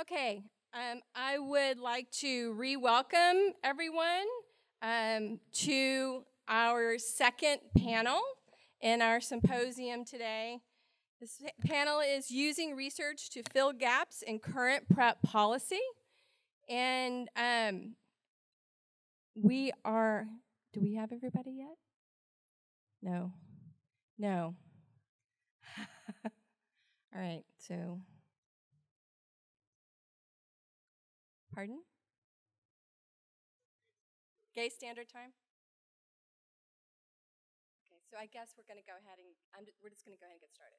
Okay, um, I would like to re welcome everyone um, to our second panel in our symposium today. This panel is using research to fill gaps in current PrEP policy. And um, we are, do we have everybody yet? No. No. All right, so. Pardon? Gay Standard Time? Okay, so I guess we're going to go ahead and I'm, we're just going to go ahead and get started.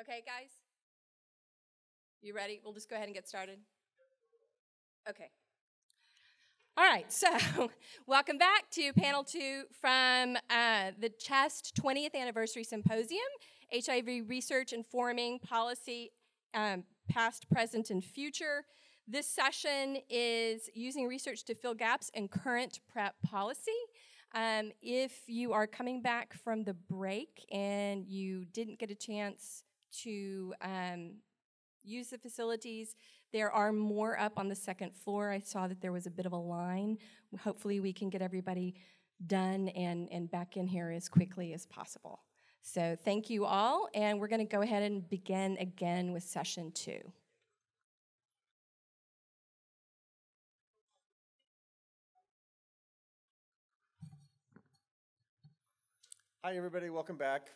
Okay, guys? You ready? We'll just go ahead and get started. Okay. All right, so welcome back to panel two from uh, the CHEST 20th Anniversary Symposium HIV Research Informing Policy, um, Past, Present, and Future. This session is using research to fill gaps in current PrEP policy. Um, if you are coming back from the break and you didn't get a chance to um, use the facilities. There are more up on the second floor. I saw that there was a bit of a line. Hopefully, we can get everybody done and, and back in here as quickly as possible. So, thank you all, and we're going to go ahead and begin again with session two. Hi, everybody. Welcome back.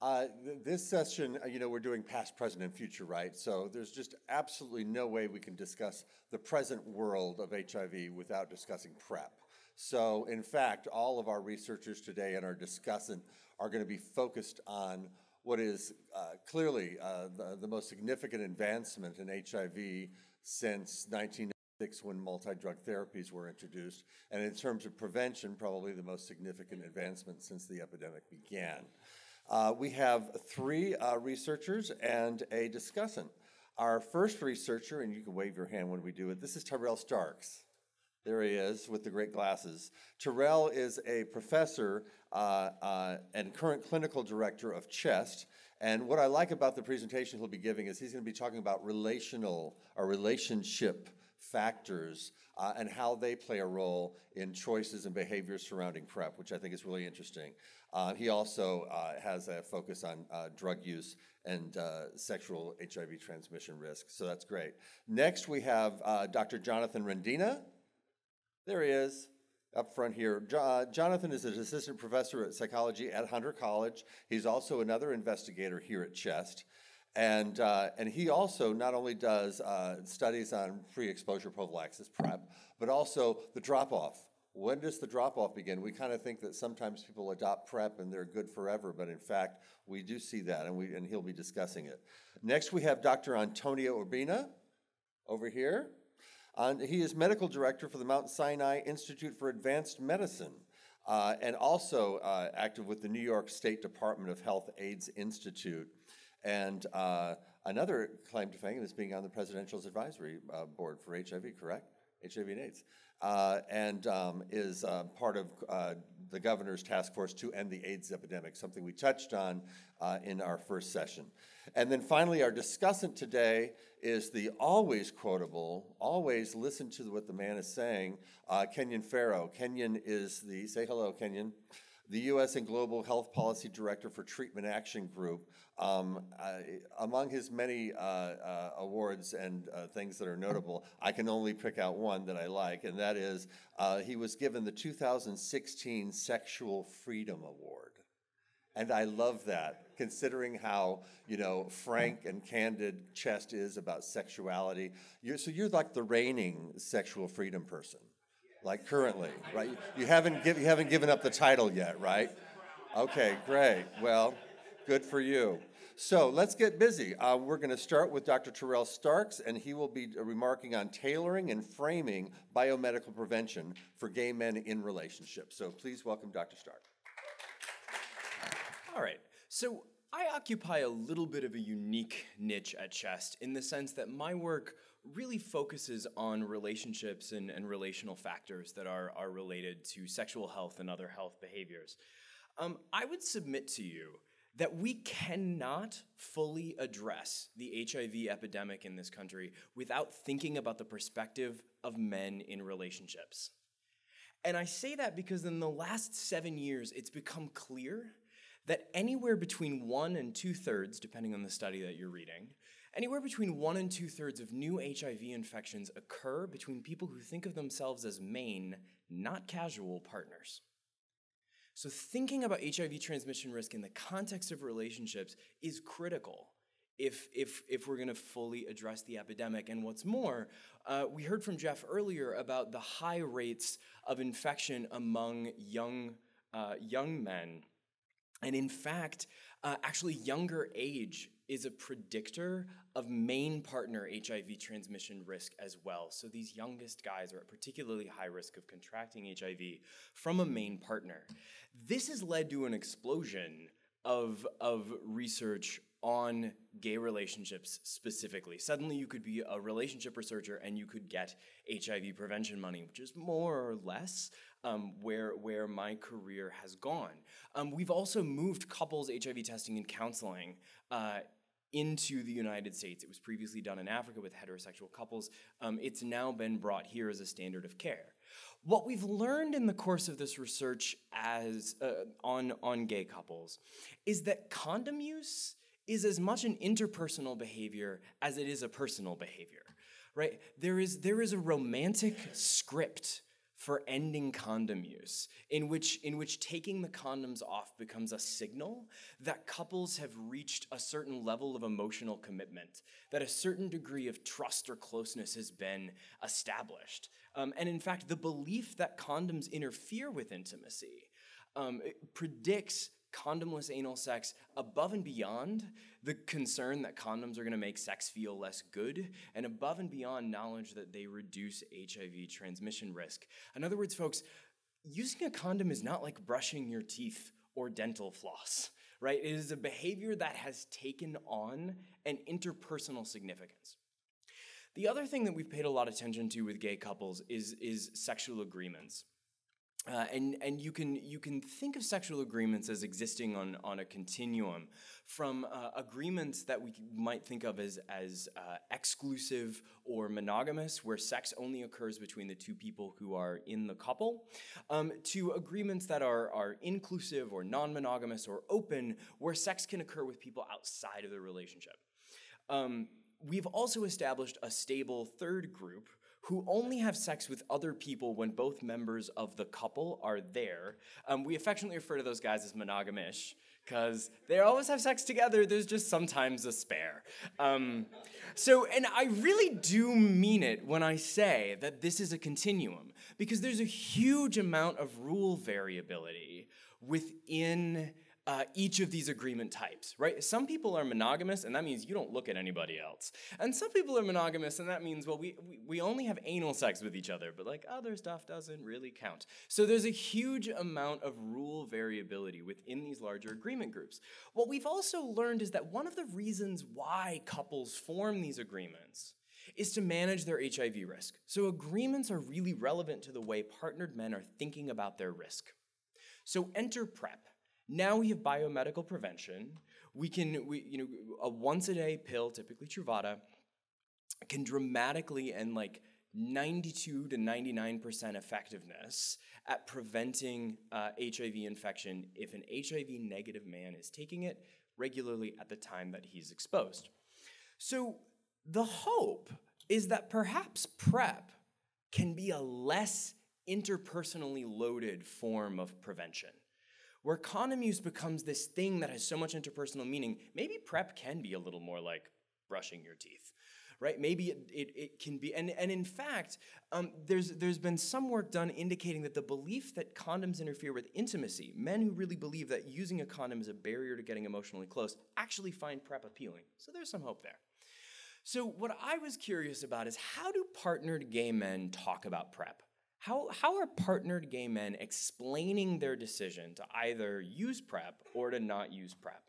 Uh, th- this session, uh, you know, we're doing past, present, and future, right? So there's just absolutely no way we can discuss the present world of HIV without discussing PrEP. So, in fact, all of our researchers today and our discussant are going to be focused on what is uh, clearly uh, the, the most significant advancement in HIV since 1996 when multi-drug therapies were introduced, and in terms of prevention, probably the most significant advancement since the epidemic began. Uh, we have three uh, researchers and a discussant. Our first researcher, and you can wave your hand when we do it, this is Tyrel Starks. There he is with the great glasses. Tyrel is a professor and current clinical director of CHEST. And what I like about the presentation he'll be giving is he's going to be talking about relational or relationship factors uh, and how they play a role in choices and behaviors surrounding PrEP, which I think is really interesting. Uh, he also uh, has a focus on uh, drug use and uh, sexual HIV transmission risk, so that's great. Next, we have uh, Dr. Jonathan Rendina. There he is, up front here. Uh, Jonathan is an assistant professor at psychology at Hunter College. He's also another investigator here at CHEST. And, uh, and he also not only does uh, studies on pre exposure prophylaxis, PrEP, but also the drop off. When does the drop off begin? We kind of think that sometimes people adopt PrEP and they're good forever, but in fact, we do see that, and, we, and he'll be discussing it. Next, we have Dr. Antonio Urbina over here. Uh, he is medical director for the Mount Sinai Institute for Advanced Medicine. Uh, and also uh, active with the New York State Department of Health AIDS Institute. And uh, another claim to fame is being on the Presidential's Advisory uh, Board for HIV, correct? HIV and AIDS. Uh, and um, is uh, part of the governor's task force to end the AIDS epidemic, something we touched on in our first session. And then finally, our discussant today is the always quotable, always listen to what the man is saying, uh, Kenyon Farrow. Kenyon is the, say hello, Kenyon the U.S. and Global Health Policy Director for Treatment Action Group. Um, among his many uh, uh, awards and uh, things that are notable, I can only pick out one that I like, and that is uh, he was given the 2016 Sexual Freedom Award. And I love that, considering how you know frank and candid Chest is about sexuality. You're, so you're like the reigning sexual freedom person like currently, right? You haven't, give, you haven't given up the title yet, right? Okay, great. Well, good for you. So let's get busy. Uh, we're going to start with Dr. Tyrel Starks, and he will be remarking on tailoring and framing biomedical prevention for gay men in relationships. So please welcome Dr. Stark. All right. So I occupy a little bit of a unique niche at Chest in the sense that my work really focuses on relationships and, and relational factors that are, are related to sexual health and other health behaviors. Um, I would submit to you that we cannot fully address the HIV epidemic in this country without thinking about the perspective of men in relationships. And I say that because in the last seven years, it's become clear that anywhere between one and two thirds, depending on the study that you're reading, anywhere between one and two thirds of new HIV infections occur between people who think of themselves as main, not casual partners. So, thinking about HIV transmission risk in the context of relationships is critical if, if, if we're going to fully address the epidemic. And what's more, uh, we heard from Jeff earlier about the high rates of infection among young, uh, young men. And in fact, uh, actually, younger age is a predictor of main partner HIV transmission risk as well. So these youngest guys are at particularly high risk of contracting HIV from a main partner. This has led to an explosion of, of research on gay relationships specifically. Suddenly, you could be a relationship researcher and you could get HIV prevention money, which is more or less um, where, where my career has gone. Um, we've also moved couples HIV testing and counseling. Uh, into the United States. It was previously done in Africa with heterosexual couples. Um, it's now been brought here as a standard of care. What we've learned in the course of this research as uh, on, on gay couples is that condom use is as much an interpersonal behavior as it is a personal behavior, right? There is, there is a romantic script for ending condom use, in which, in which taking the condoms off becomes a signal that couples have reached a certain level of emotional commitment, that a certain degree of trust or closeness has been established. Um, and in fact, the belief that condoms interfere with intimacy um, predicts condomless anal sex above and beyond the concern that condoms are going to make sex feel less good and above and beyond knowledge that they reduce HIV transmission risk. In other words, folks, using a condom is not like brushing your teeth or dental floss, right? It is a behavior that has taken on an interpersonal significance. The other thing that we've paid a lot of attention to with gay couples is, is sexual agreements. Uh, and and you can you can think of sexual agreements as existing on, on a continuum from uh, agreements that we might think of as as uh, exclusive or monogamous, where sex only occurs between the two people who are in the couple, um, to agreements that are are inclusive or non-monogamous or open, where sex can occur with people outside of the relationship. Um, we've also established a stable third group who only have sex with other people when both members of the couple are there. Um, we affectionately refer to those guys as monogamish because they always have sex together. There's just sometimes a spare. Um, so, and I really do mean it when I say that this is a continuum because there's a huge amount of rule variability within uh, each of these agreement types, right? Some people are monogamous, and that means you don't look at anybody else. And some people are monogamous, and that means, well, we, we, we only have anal sex with each other, but like other stuff doesn't really count. So there's a huge amount of rule variability within these larger agreement groups. What we've also learned is that one of the reasons why couples form these agreements is to manage their HIV risk. So agreements are really relevant to the way partnered men are thinking about their risk. So enter PrEP. Now we have biomedical prevention. We can, we, you know, a once a day pill, typically Truvada, can dramatically and like 92 to 99% effectiveness at preventing uh, HIV infection if an HIV negative man is taking it regularly at the time that he's exposed. So the hope is that perhaps PrEP can be a less interpersonally loaded form of prevention where condom use becomes this thing that has so much interpersonal meaning, maybe PrEP can be a little more like brushing your teeth. Right? Maybe it, it, it can be, and, and in fact, um, there's, there's been some work done indicating that the belief that condoms interfere with intimacy, men who really believe that using a condom is a barrier to getting emotionally close, actually find PrEP appealing. So there's some hope there. So, what I was curious about is how do partnered gay men talk about PrEP? How, how are partnered gay men explaining their decision to either use PrEP or to not use PrEP?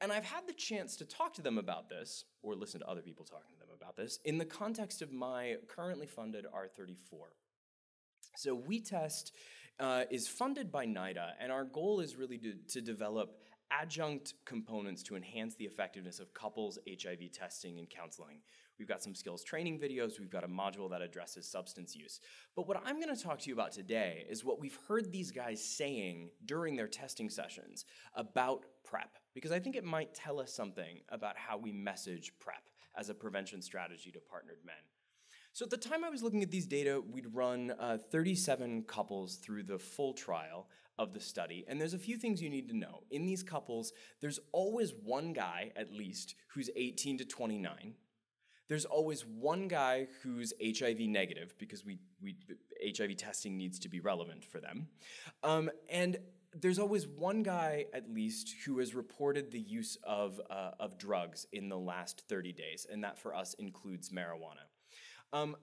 And I've had the chance to talk to them about this, or listen to other people talking to them about this, in the context of my currently funded R34. So, We Test uh, is funded by NIDA, and our goal is really to, to develop adjunct components to enhance the effectiveness of couples HIV testing and counseling. We've got some skills training videos, we've got a module that addresses substance use. But what I'm gonna talk to you about today is what we've heard these guys saying during their testing sessions about PrEP, because I think it might tell us something about how we message PrEP as a prevention strategy to partnered men. So at the time I was looking at these data, we'd run uh, 37 couples through the full trial of the study. And there's a few things you need to know. In these couples, there's always one guy, at least, who's 18 to 29. There's always one guy who's HIV negative because we, we HIV testing needs to be relevant for them. Um, and there's always one guy at least who has reported the use of, uh, of drugs in the last 30 days, and that for us includes marijuana. Um,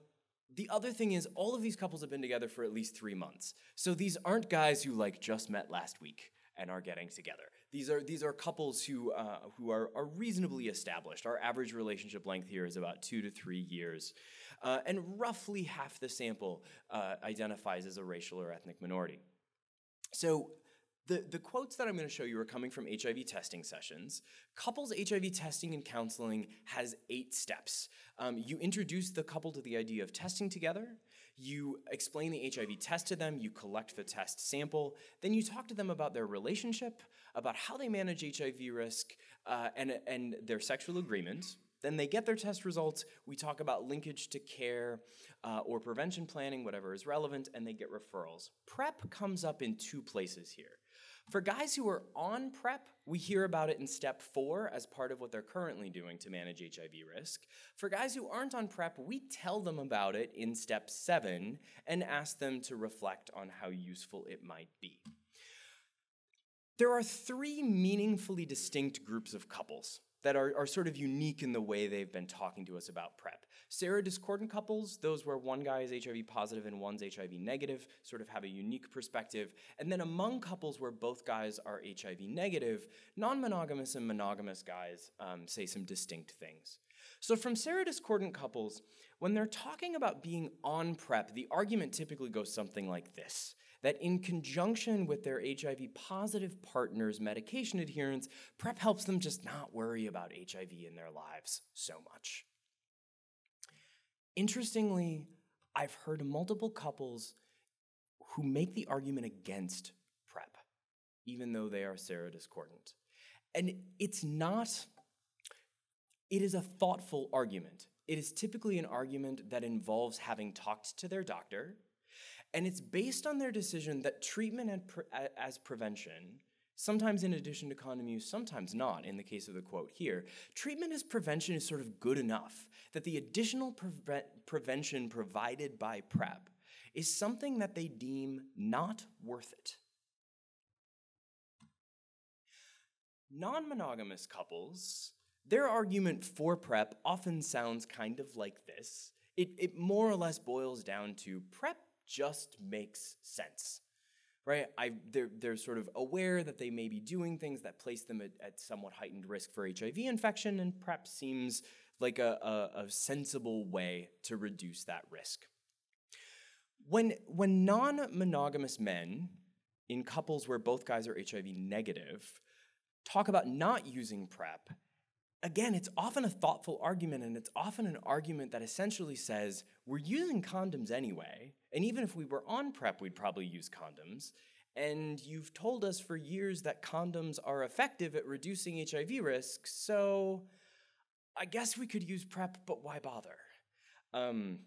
the other thing is, all of these couples have been together for at least three months. So these aren't guys who like just met last week and are getting together. These are these are couples who uh, who are, are reasonably established. Our average relationship length here is about two to three years, uh, and roughly half the sample uh, identifies as a racial or ethnic minority. So the, the quotes that I'm going to show you are coming from HIV testing sessions. Couples HIV testing and counseling has eight steps. Um, you introduce the couple to the idea of testing together. You explain the HIV test to them. You collect the test sample. Then you talk to them about their relationship, about how they manage HIV risk, uh, and, and their sexual agreement. Then they get their test results. We talk about linkage to care uh, or prevention planning, whatever is relevant, and they get referrals. PrEP comes up in two places here. For guys who are on PrEP, we hear about it in step four as part of what they're currently doing to manage HIV risk. For guys who aren't on PrEP, we tell them about it in step seven and ask them to reflect on how useful it might be. There are three meaningfully distinct groups of couples that are, are sort of unique in the way they've been talking to us about PrEP. Serodiscordant couples, those where one guy is HIV positive and one's HIV negative, sort of have a unique perspective. And then among couples where both guys are HIV negative, non monogamous and monogamous guys um, say some distinct things. So, from serodiscordant couples, when they're talking about being on PrEP, the argument typically goes something like this that in conjunction with their HIV positive partner's medication adherence, PrEP helps them just not worry about HIV in their lives so much. Interestingly, I've heard multiple couples who make the argument against PrEP, even though they are serodiscordant. And it's not, it is a thoughtful argument. It is typically an argument that involves having talked to their doctor and it's based on their decision that treatment pre- as prevention, sometimes in addition to condom use, sometimes not, in the case of the quote here, treatment as prevention is sort of good enough that the additional preve- prevention provided by PrEP is something that they deem not worth it. Non monogamous couples, their argument for PrEP often sounds kind of like this. It, it more or less boils down to PrEP just makes sense right? I, they're, they're sort of aware that they may be doing things that place them at, at somewhat heightened risk for HIV infection, and PrEP seems like a, a, a sensible way to reduce that risk. When, when non monogamous men in couples where both guys are HIV negative talk about not using PrEP, again, it's often a thoughtful argument, and it's often an argument that essentially says, we're using condoms anyway, and even if we were on PrEP, we'd probably use condoms. And you've told us for years that condoms are effective at reducing HIV risk, so I guess we could use PrEP, but why bother? Um,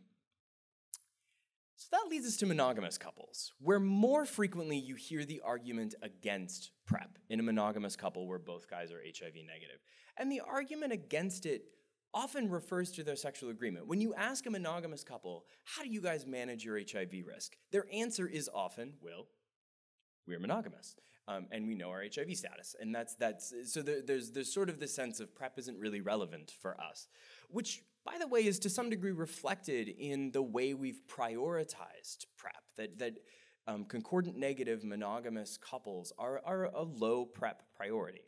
so that leads us to monogamous couples, where more frequently you hear the argument against PrEP in a monogamous couple where both guys are HIV negative. And the argument against it often refers to their sexual agreement. When you ask a monogamous couple, how do you guys manage your HIV risk? Their answer is often, well, we're monogamous. Um, and we know our HIV status. And that's, that's so there, there's, there's sort of the sense of PrEP isn't really relevant for us, which, by the way, is to some degree reflected in the way we've prioritized PrEP, that, that um, concordant negative monogamous couples are, are a low PrEP priority.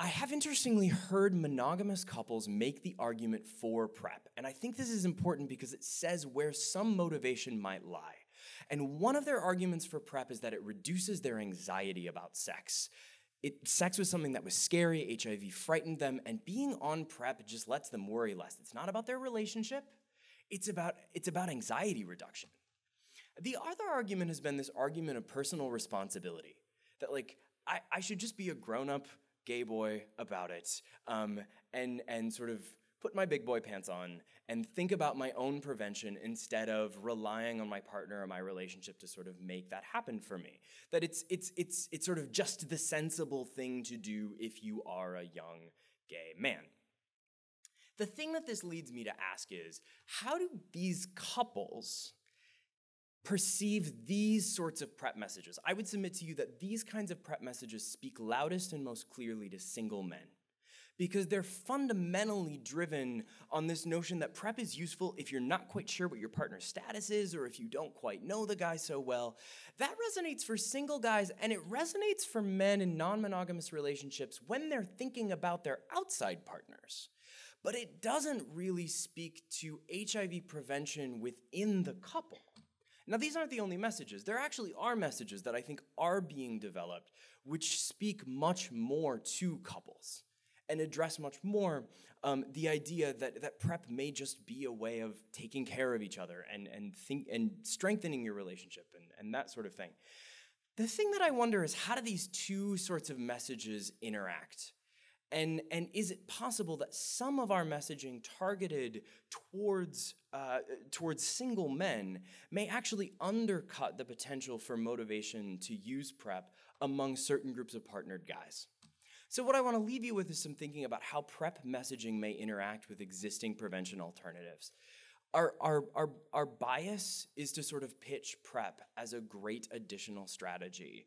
I have interestingly heard monogamous couples make the argument for PrEP, and I think this is important because it says where some motivation might lie. And one of their arguments for PrEP is that it reduces their anxiety about sex. It, sex was something that was scary, HIV frightened them, and being on PrEP just lets them worry less. It's not about their relationship, it's about, it's about anxiety reduction. The other argument has been this argument of personal responsibility that, like, I, I should just be a grown up gay boy about it um, and, and sort of put my big boy pants on and think about my own prevention instead of relying on my partner or my relationship to sort of make that happen for me. That it's it's it's it's sort of just the sensible thing to do if you are a young gay man. The thing that this leads me to ask is how do these couples perceive these sorts of PrEP messages? I would submit to you that these kinds of PrEP messages speak loudest and most clearly to single men because they're fundamentally driven on this notion that PrEP is useful if you're not quite sure what your partner's status is or if you don't quite know the guy so well. That resonates for single guys and it resonates for men in non monogamous relationships when they're thinking about their outside partners. But it doesn't really speak to HIV prevention within the couple. Now, these aren't the only messages. There actually are messages that I think are being developed which speak much more to couples and address much more um, the idea that, that prep may just be a way of taking care of each other and, and, think, and strengthening your relationship and, and that sort of thing. The thing that I wonder is how do these two sorts of messages interact? And, and is it possible that some of our messaging targeted towards, uh, towards single men may actually undercut the potential for motivation to use PrEP among certain groups of partnered guys? So, what I want to leave you with is some thinking about how PrEP messaging may interact with existing prevention alternatives. Our, our, our, our bias is to sort of pitch PrEP as a great additional strategy.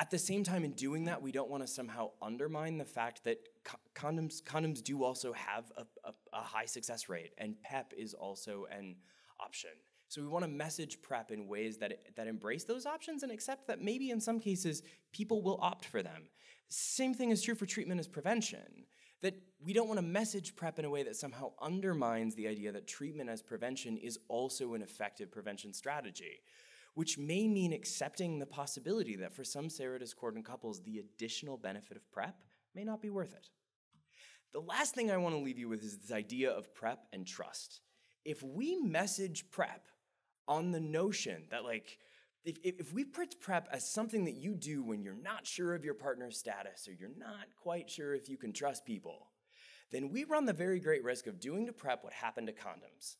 At the same time, in doing that, we don't want to somehow undermine the fact that co- condoms, condoms do also have a, a, a high success rate, and PEP is also an option. So we want to message PrEP in ways that, that embrace those options and accept that maybe in some cases people will opt for them. Same thing is true for treatment as prevention. That we don't want to message PrEP in a way that somehow undermines the idea that treatment as prevention is also an effective prevention strategy, which may mean accepting the possibility that for some serodiscordant couples, the additional benefit of PrEP may not be worth it. The last thing I want to leave you with is this idea of PrEP and trust. If we message PrEP on the notion that, like, if, if we put prep as something that you do when you're not sure of your partner's status or you're not quite sure if you can trust people, then we run the very great risk of doing to prep what happened to condoms.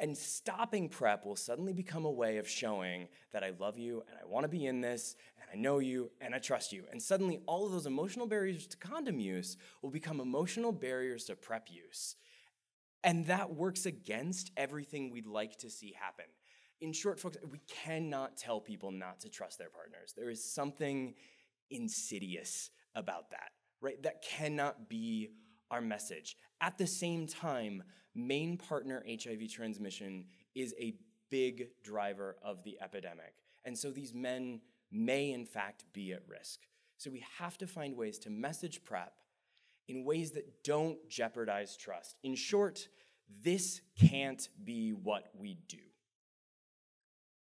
And stopping prep will suddenly become a way of showing that I love you and I want to be in this and I know you and I trust you. And suddenly, all of those emotional barriers to condom use will become emotional barriers to prep use. And that works against everything we'd like to see happen in short, folks, we cannot tell people not to trust their partners. There is something insidious about that, right? That cannot be our message. At the same time, main partner HIV transmission is a big driver of the epidemic. And so these men may, in fact, be at risk. So we have to find ways to message PrEP in ways that don't jeopardize trust. In short, this can't be what we do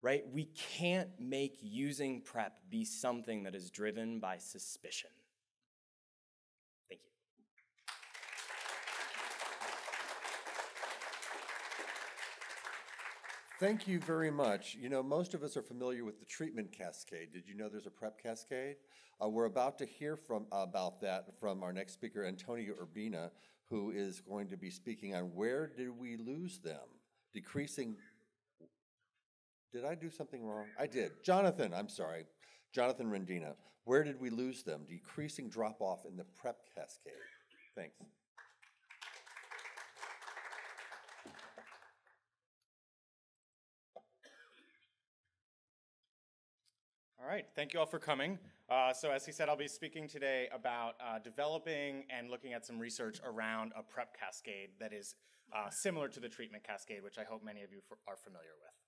right? We can't make using PrEP be something that is driven by suspicion. Thank you. Thank you very much. You know, most of us are familiar with the treatment cascade. Did you know there's a PrEP cascade? Uh, we're about to hear from about that from our next speaker, Antonio Urbina, who is going to be speaking on where did we lose them? Decreasing did I do something wrong? I did. Jonathan, I'm sorry. Jonathan Rendina. Where did we lose them? Decreasing drop off in the prep cascade. Thanks. All right, thank you all for coming. Uh, so as he said, I'll be speaking today about uh, developing and looking at some research around a PrEP cascade that is uh, similar to the treatment cascade, which I hope many of you are familiar with.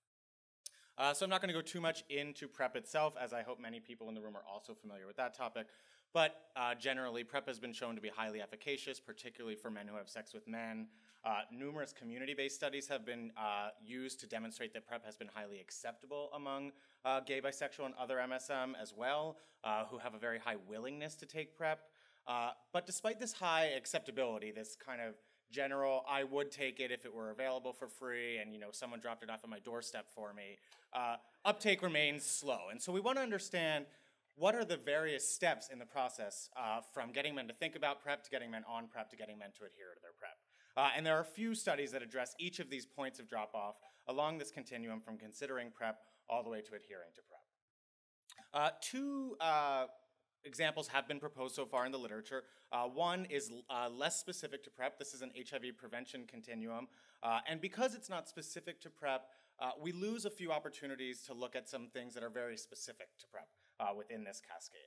Uh, so I'm not going to go too much into PrEP itself, as I hope many people in the room are also familiar with that topic. But uh, generally, PrEP has been shown to be highly efficacious, particularly for men who have sex with men. Uh, numerous community-based studies have been uh, used to demonstrate that PrEP has been highly acceptable among uh, gay, bisexual, and other MSM as well, uh, who have a very high willingness to take PrEP. Uh, but despite this high acceptability, this kind of general, I would take it if it were available for free, and you know someone dropped it off at my doorstep for me. Uh, uptake remains slow, and so we want to understand what are the various steps in the process uh, from getting men to think about PrEP to getting men on PrEP to getting men to adhere to their PrEP. Uh, and there are a few studies that address each of these points of drop off along this continuum from considering PrEP all the way to adhering to PrEP. Uh, two uh, examples have been proposed so far in the literature. Uh, one is uh, less specific to PrEP. This is an HIV prevention continuum. Uh, and because it's not specific to PrEP, uh, we lose a few opportunities to look at some things that are very specific to PrEP uh, within this cascade.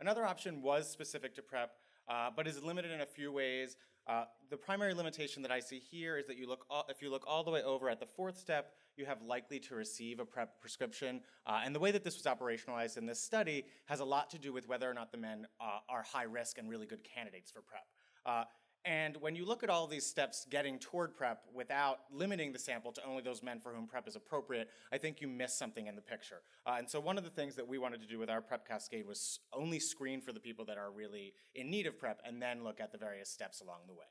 Another option was specific to PrEP, uh, but is limited in a few ways. Uh, the primary limitation that I see here is that you look all, if you look all the way over at the fourth step, you have likely to receive a PrEP prescription. Uh, and the way that this was operationalized in this study has a lot to do with whether or not the men uh, are high risk and really good candidates for PrEP. And when you look at all these steps getting toward PrEP without limiting the sample to only those men for whom PrEP is appropriate, I think you miss something in the picture. Uh, and so one of the things that we wanted to do with our PrEP cascade was only screen for the people that are really in need of PrEP and then look at the various steps along the way.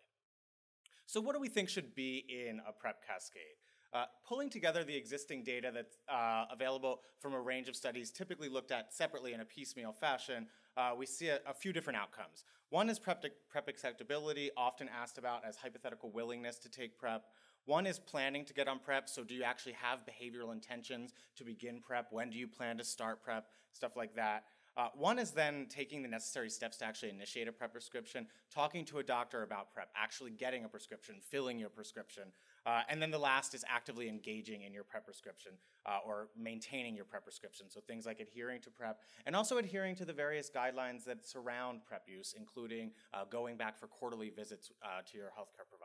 So what do we think should be in a PrEP cascade? Uh, pulling together the existing data that's uh, available from a range of studies typically looked at separately in a piecemeal fashion, uh, we see a, a, few different outcomes. One is PrEP, PrEP acceptability, often asked about as hypothetical willingness to take PrEP. One is planning to get on PrEP, so do you actually have behavioral intentions to begin PrEP? When do you plan to start PrEP? Stuff like that. Uh, one is then taking the necessary steps to actually initiate a PrEP prescription, talking to a doctor about PrEP, actually getting a prescription, filling your prescription. Uh, and then the last is actively engaging in your PrEP prescription uh, or maintaining your PrEP prescription. So things like adhering to PrEP and also adhering to the various guidelines that surround PrEP use, including uh, going back for quarterly visits uh, to your healthcare provider.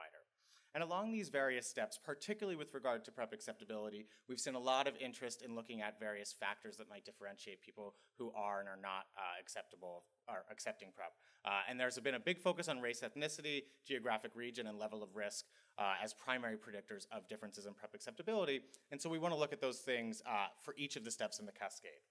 And along these various steps, particularly with regard to PrEP acceptability, we've seen a lot of interest in looking at various factors that might differentiate people who are and are not uh, acceptable or accepting PrEP. Uh, and there's been a big focus on race, ethnicity, geographic region, and level of risk uh, as primary predictors of differences in PrEP acceptability. And so we want to look at those things uh, for each of the steps in the cascade.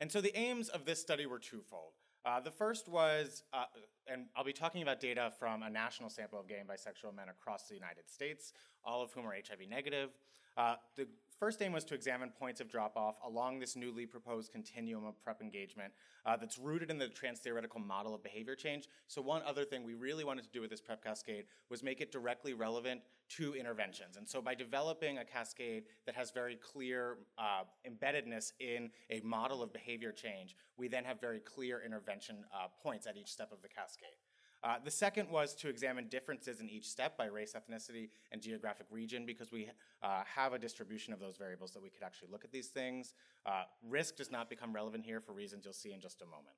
And so the aims of this study were twofold. Uh, the first was, uh, and I'll be talking about data from a national sample of gay and bisexual men across the United States, all of whom are HIV negative. Uh, the first aim was to examine points of drop off along this newly proposed continuum of PrEP engagement uh, that's rooted in the trans theoretical model of behavior change. So, one other thing we really wanted to do with this PrEP cascade was make it directly relevant to interventions. And so, by developing a cascade that has very clear uh, embeddedness in a model of behavior change, we then have very clear intervention uh, points at each step of the cascade. Uh, the second was to examine differences in each step by race, ethnicity, and geographic region because we uh, have a distribution of those variables that we could actually look at these things. Uh, risk does not become relevant here for reasons you'll see in just a moment.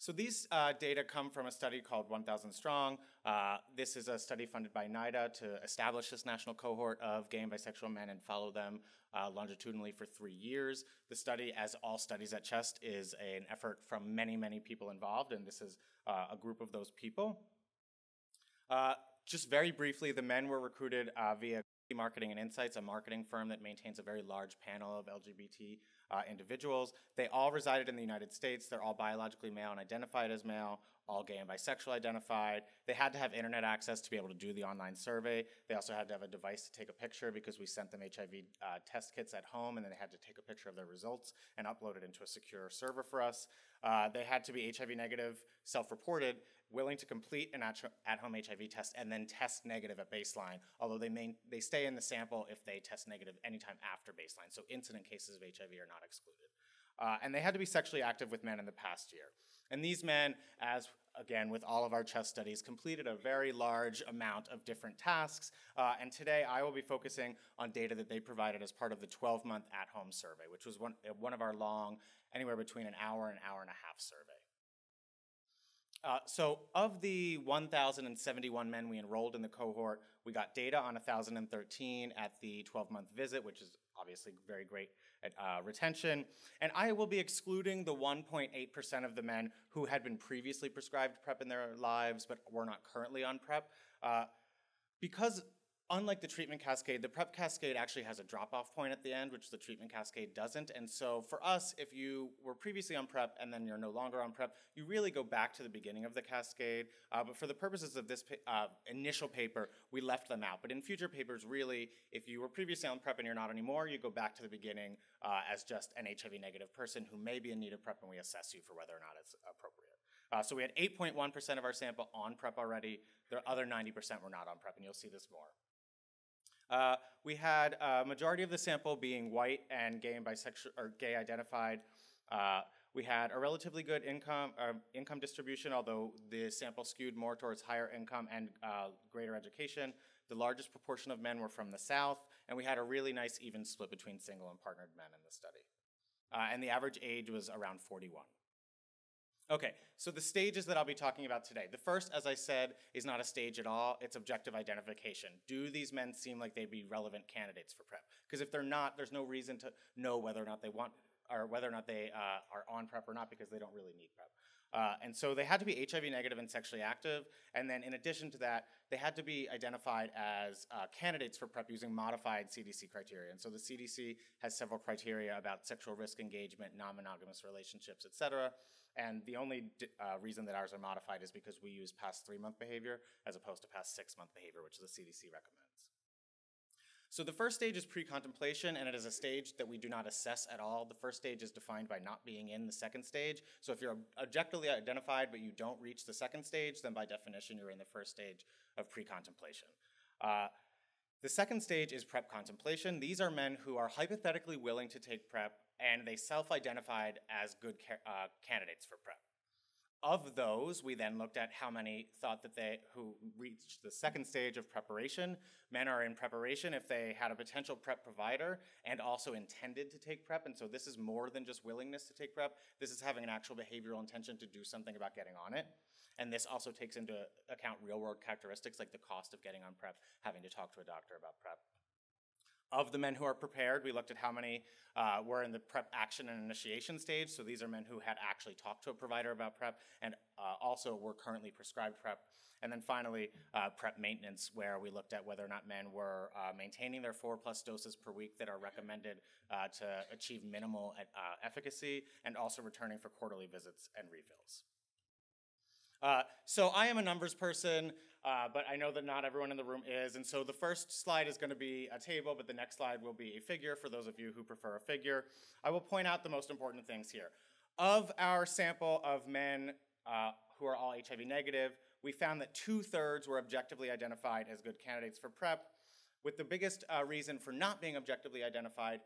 So these uh, data come from a study called 1000 Strong. Uh, this is a study funded by NIDA to establish this national cohort of gay and bisexual men and follow them uh, longitudinally for three years. The study, as all studies at CHEST, is an effort from many, many people involved, and this is uh, a group of those people. Uh, just very briefly, the men were recruited uh, via Marketing and Insights, a marketing firm that maintains a very large panel of LGBT uh, individuals. They all resided in the United States. They're all biologically male and identified as male, all gay and bisexual identified. They had to have internet access to be able to do the online survey. They also had to have a device to take a picture because we sent them HIV uh, test kits at home and then they had to take a picture of their results and upload it into a secure server for us. Uh, they had to be HIV negative, self reported, willing to complete an at-home HIV test and then test negative at baseline, although they, may, they stay in the sample if they test negative anytime after baseline. So incident cases of HIV are not excluded. Uh, and they had to be sexually active with men in the past year. And these men, as again with all of our CHEST studies, completed a very large amount of different tasks. Uh, and today I will be focusing on data that they provided as part of the 12 month at home survey, which was one, one of our long, anywhere between an hour and an hour and a half survey. Uh, so, of the 1,071 men we enrolled in the cohort, we got data on 1,013 at the 12 month visit, which is obviously very great at uh, retention. And I will be excluding the 1.8% of the men who had been previously prescribed PrEP in their lives but were not currently on PrEP. Uh, because unlike the treatment cascade, the prep cascade actually has a drop off point at the end, which the treatment cascade doesn't. And so for us, if you were previously on prep and then you're no longer on prep, you really go back to the beginning of the cascade. Uh, but for the purposes of this uh, initial paper, we left them out. But in future papers, really, if you were previously on prep and you're not anymore, you go back to the beginning uh, as just an HIV negative person who may be in need of prep and we assess you for whether or not it's appropriate. Uh, so we had 8.1% of our sample on PrEP already. The other 90% were not on PrEP, and you'll see this more. Uh, we had a majority of the sample being white and gay and bisexual or gay identified. Uh, we had a relatively good income uh, income distribution, although the sample skewed more towards higher income and uh, greater education. The largest proportion of men were from the South, and we had a really nice even split between single and partnered men in the study. Uh, and the average age was around 41. Okay, so the stages that I'll be talking about today. The first, as I said, is not a stage at all, it's objective identification. Do these men seem like they'd be relevant candidates for PrEP? Because if they're not, there's no reason to know whether or not they want, or whether or not they uh, are on PrEP or not, because they don't really need PrEP. Uh, and so they had to be HIV negative and sexually active. And then in addition to that, they had to be identified as uh, candidates for PrEP using modified CDC criteria. And so the CDC has several criteria about sexual risk engagement, non-monogamous relationships, et cetera. And the only uh, reason that ours are modified is because we use past three-month behavior as opposed to past six-month behavior, which the CDC recommends. So the first stage is pre-contemplation, and it is a stage that we do not assess at all. The first stage is defined by not being in the second stage. So if you're objectively identified but you don't reach the second stage, then by definition you're in the first stage of pre-contemplation. Uh, the second stage is PrEP contemplation. These are men who are hypothetically willing to take PrEP, and they self-identified as good uh, candidates for PrEP. Of those, we then looked at how many thought that they, who reached the second stage of preparation. Men are in preparation if they had a potential PrEP provider and also intended to take PrEP. And so this is more than just willingness to take PrEP. This is having an actual behavioral intention to do something about getting on it. And this also takes into account real world characteristics like the cost of getting on PrEP, having to talk to a doctor about PrEP. Of the men who are prepared, we looked at how many uh, were in the PrEP action and initiation stage. So these are men who had actually talked to a provider about PrEP and uh, also were currently prescribed PrEP. And then finally, uh, PrEP maintenance, where we looked at whether or not men were uh, maintaining their four plus doses per week that are recommended uh, to achieve minimal uh, efficacy and also returning for quarterly visits and refills. Uh, so I am a numbers person, uh, but I know that not everyone in the room is. And so the first slide is going to be a table, but the next slide will be a figure for those of you who prefer a figure. I will point out the most important things here. Of our sample of men uh, who are all HIV negative, we found that two thirds were objectively identified as good candidates for PrEP, with the biggest uh, reason for not being objectively identified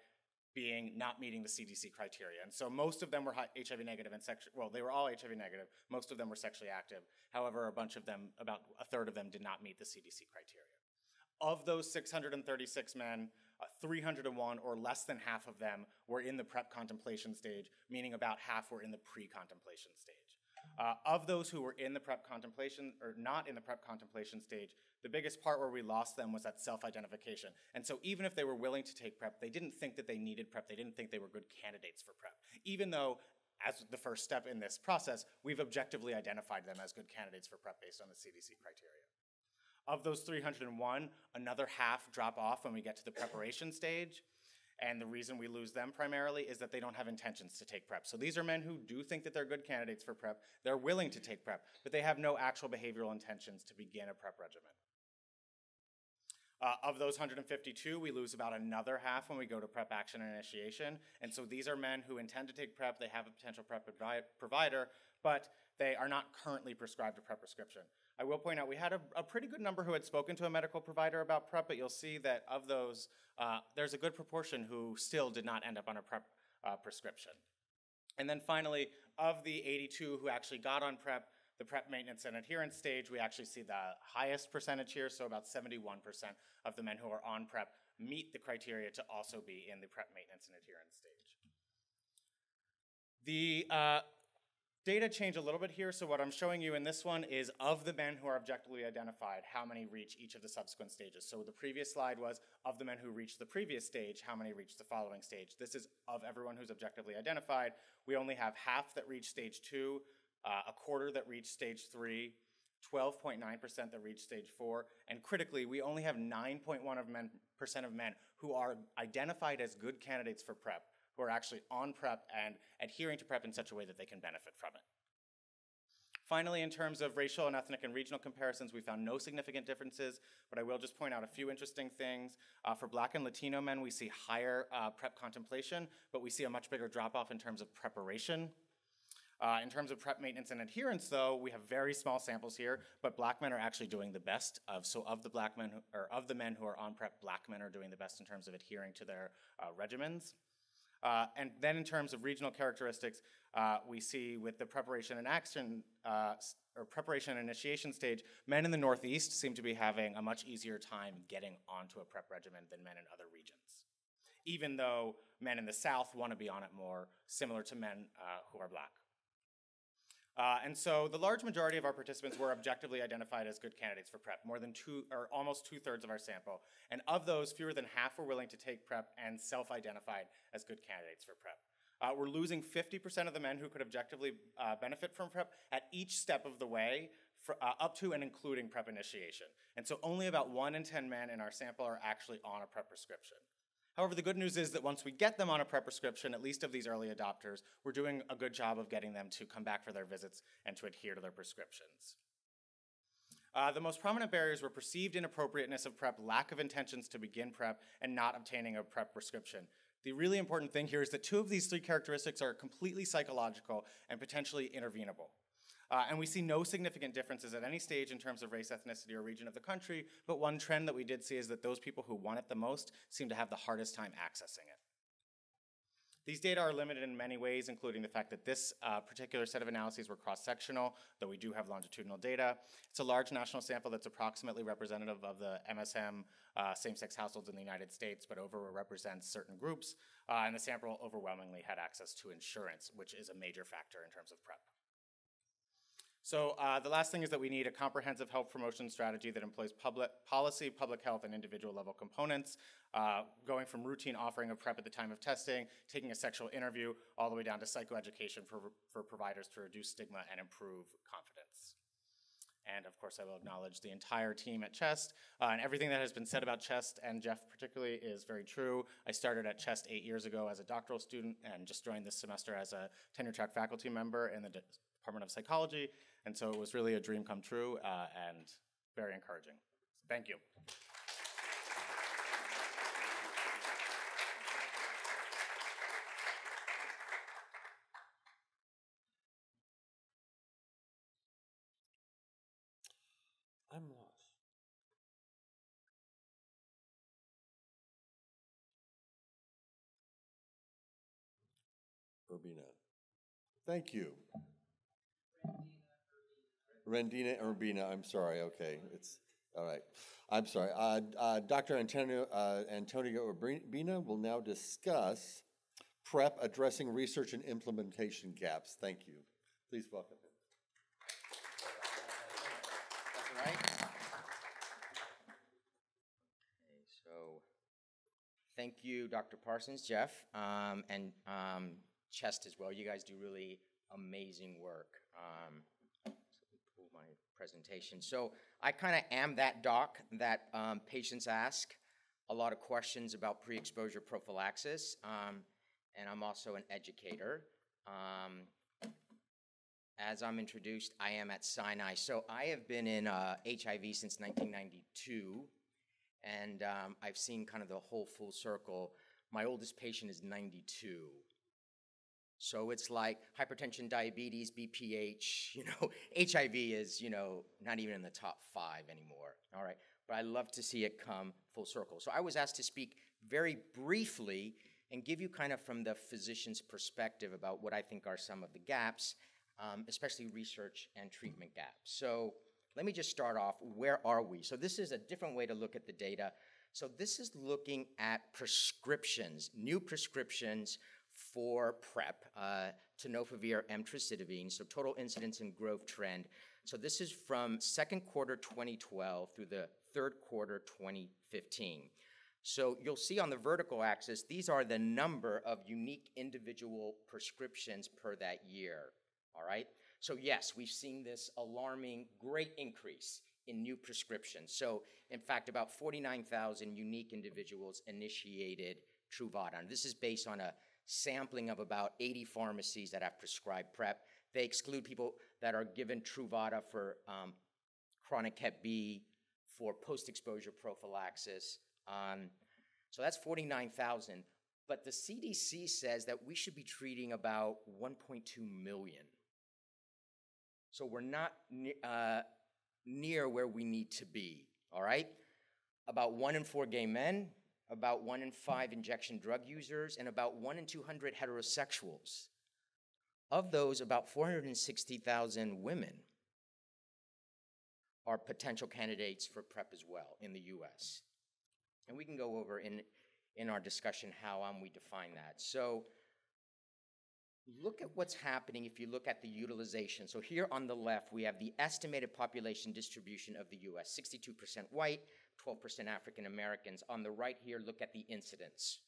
being not meeting the CDC criteria. And so most of them were HIV negative and well, they were all HIV negative. Most of them were sexually active. However, a bunch of them, about a third of them, did not meet the CDC criteria. Of those 636 men, uh, 301 or less than half of them were in the PrEP contemplation stage, meaning about half were in the pre contemplation stage. Uh, of those who were in the PrEP contemplation, or not in the PrEP contemplation stage, the biggest part where we lost them was that self-identification. And so even if they were willing to take PrEP, they didn't think that they needed PrEP. They didn't think they were good candidates for PrEP. Even though, as the first step in this process, we've objectively identified them as good candidates for PrEP based on the CDC criteria. Of those 301, another half drop off when we get to the preparation stage. And the reason we lose them primarily is that they don't have intentions to take PrEP. So these are men who do think that they're good candidates for PrEP. They're willing to take PrEP, but they have no actual behavioral intentions to begin a PrEP regimen. Uh, of those 152, we lose about another half when we go to PrEP action initiation. And so these are men who intend to take PrEP, they have a potential PrEP provider, but they are not currently prescribed a PrEP prescription. I will point out we had a, a, pretty good number who had spoken to a medical provider about PrEP, but you'll see that of those, uh, there's a good proportion who still did not end up on a PrEP uh, prescription. And then finally, of the 82 who actually got on PrEP, the PrEP maintenance and adherence stage, we actually see the highest percentage here, so about 71% of the men who are on PrEP meet the criteria to also be in the PrEP maintenance and adherence stage. The uh, Data change a little bit here, so what I'm showing you in this one is of the men who are objectively identified, how many reach each of the subsequent stages. So the previous slide was of the men who reached the previous stage, how many reach the following stage. This is of everyone who's objectively identified. We only have half that reach stage two, uh, a quarter that reach stage three, 12.9% that reach stage four, and critically, we only have 9.1 of men, of men who are identified as good candidates for PrEP, who are actually on PrEP and adhering to PrEP in such a way that they can benefit from it. Finally, in terms of racial and ethnic and regional comparisons, we found no significant differences, but I will just point out a few interesting things. Uh, for black and Latino men, we see higher uh, PrEP contemplation, but we see a much bigger drop off in terms of preparation. Uh, in terms of PrEP maintenance and adherence, though, we have very small samples here, but black men are actually doing the best. Of, so of the black men, who, or of the men who are on PrEP, black men are doing the best in terms of adhering to their uh, regimens. Uh, and then in terms of regional characteristics, uh, we see with the preparation and action, uh, or preparation and initiation stage, men in the Northeast seem to be having a much easier time getting onto a PrEP regimen than men in other regions. Even though men in the South want to be on it more, similar to men uh, who are black. Uh, and so the large majority of our participants were objectively identified as good candidates for PrEP, more than two, or almost two thirds of our sample. And of those, fewer than half were willing to take PrEP and self identified as good candidates for PrEP. Uh, we're losing 50% of the men who could objectively uh, benefit from PrEP at each step of the way, for, uh, up to and including PrEP initiation. And so only about one in 10 men in our sample are actually on a PrEP prescription. However, the good news is that once we get them on a PrEP prescription, at least of these early adopters, we're doing a good job of getting them to come back for their visits and to adhere to their prescriptions. Uh, the most prominent barriers were perceived inappropriateness of PrEP, lack of intentions to begin PrEP, and not obtaining a PrEP prescription. The really important thing here is that two of these three characteristics are completely psychological and potentially intervenable. Uh, and we see no significant differences at any stage in terms of race, ethnicity, or region of the country, but one trend that we did see is that those people who want it the most seem to have the hardest time accessing it. These data are limited in many ways, including the fact that this uh, particular set of analyses were cross-sectional, though we do have longitudinal data. It's a large national sample that's approximately representative of the MSM uh, same-sex households in the United States, but overrepresents certain groups, uh, and the sample overwhelmingly had access to insurance, which is a major factor in terms of PrEP. So uh, the last thing is that we need a comprehensive health promotion strategy that employs public policy, public health, and individual level components, uh, going from routine offering of PrEP at the time of testing, taking a sexual interview, all the way down to psychoeducation for, for providers to reduce stigma and improve confidence. And of course, I will acknowledge the entire team at CHEST. Uh, and everything that has been said about CHEST and Jeff particularly is very true. I started at CHEST eight years ago as a doctoral student and just joined this semester as a tenure track faculty member in the Department of Psychology. And so it was really a dream come true uh, and very encouraging. So thank you. I'm lost. Urbina. Thank you. Rendina Urbina, I'm sorry, okay, it's, all right. I'm sorry. Uh, uh, Dr. Antonio, uh, Antonio Urbina will now discuss PrEP addressing research and implementation gaps. Thank you. Please welcome him. That's right. Okay, so thank you, Dr. Parsons, Jeff, um, and um, Chest as well. You guys do really amazing work. Um, presentation. So I kind of am that doc that um, patients ask a lot of questions about pre-exposure prophylaxis, um, and I'm also an educator. Um, as I'm introduced, I am at Sinai. So I have been in uh, HIV since 1992, and um, I've seen kind of the whole full circle. My oldest patient is 92. So it's like hypertension, diabetes, BPH, you know, HIV is, you know, not even in the top five anymore. All right. But I love to see it come full circle. So I was asked to speak very briefly and give you kind of from the physician's perspective about what I think are some of the gaps, um, especially research and treatment gaps. So let me just start off. Where are we? So this is a different way to look at the data. So this is looking at prescriptions, new prescriptions for PrEP, uh, tenofovir emtricitabine, so total incidence and growth trend. So this is from second quarter 2012 through the third quarter 2015. So you'll see on the vertical axis, these are the number of unique individual prescriptions per that year. all right? So, yes, we've seen this alarming, great increase in new prescriptions. So, in fact, about 49,000 unique individuals initiated Truvada. And this is based on a sampling of about 80 pharmacies that have prescribed PrEP. They exclude people that are given Truvada for um, chronic Hep B, for post exposure prophylaxis. Um, so that's 49,000. But the CDC says that we should be treating about 1.2 million. So we're not uh, near where we need to be, all right? About one in four gay men, about one in five injection drug users, and about one in 200 heterosexuals. Of those, about 460,000 women are potential candidates for PrEP as well in the US. And we can go over in, in our discussion how um, we define that. So look at what's happening if you look at the utilization. So here on the left, we have the estimated population distribution of the US 62% white, 12% African Americans. On the right here, look at the incidence,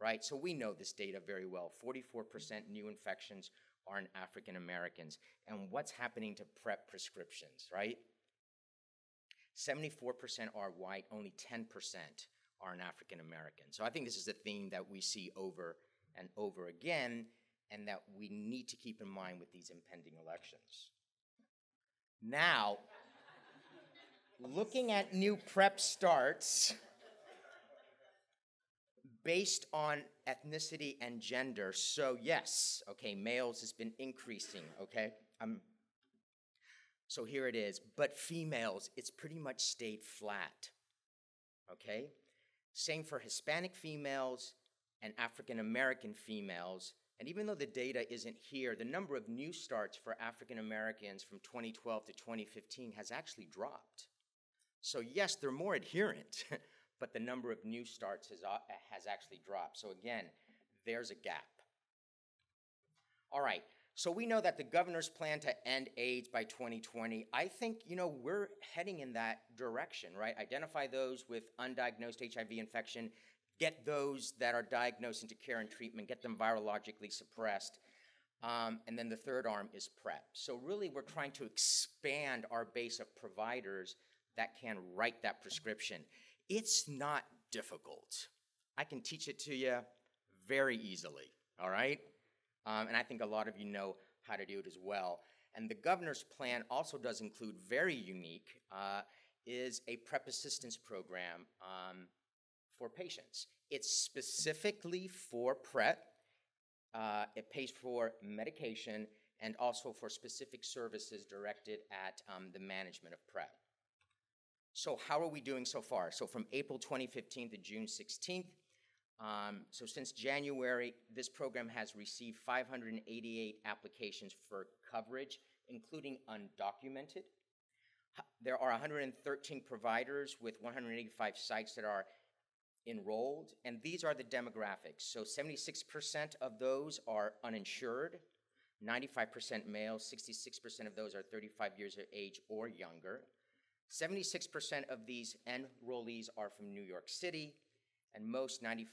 right? So we know this data very well 44% new infections are in African Americans. And what's happening to PrEP prescriptions, right? 74% are white, only 10% are an African American. So I think this is a theme that we see over and over again and that we need to keep in mind with these impending elections. Now, looking at new prep starts based on ethnicity and gender. So, yes, okay, males has been increasing, okay? So here it is. But females, it's pretty much stayed flat. Okay? Same for Hispanic females and African American females. And even though the data isn't here, the number of new starts for African Americans from 2012 to 2015 has actually dropped. So, yes, they're more adherent, but the number of new starts has, has actually dropped. So, again, there's a gap. All right, so we know that the governor's plan to end AIDS by 2020, I think, you know, we're heading in that direction, right? Identify those with undiagnosed HIV infection, get those that are diagnosed into care and treatment, get them virologically suppressed. Um, and then the third arm is PrEP. So really, we're trying to expand our base of providers that can write that prescription. It's not difficult. I can teach it to you very easily, all right? Um, and I think a lot of you know how to do it as well. And the governor's plan also does include very unique, uh, is a PrEP assistance program um, for patients. It's specifically for PrEP. Uh, it pays for medication and also for specific services directed at um, the management of PrEP. So, how are we doing so far? So, from April 2015 to June 16th, um, so since January, this program has received 588 applications for coverage, including undocumented. There are 113 providers with 185 sites that are enrolled, and these are the demographics. So 76% of those are uninsured, 95% male, 66% of those are 35 years of age or younger. 76% of these enrollees are from New York City, and most 95%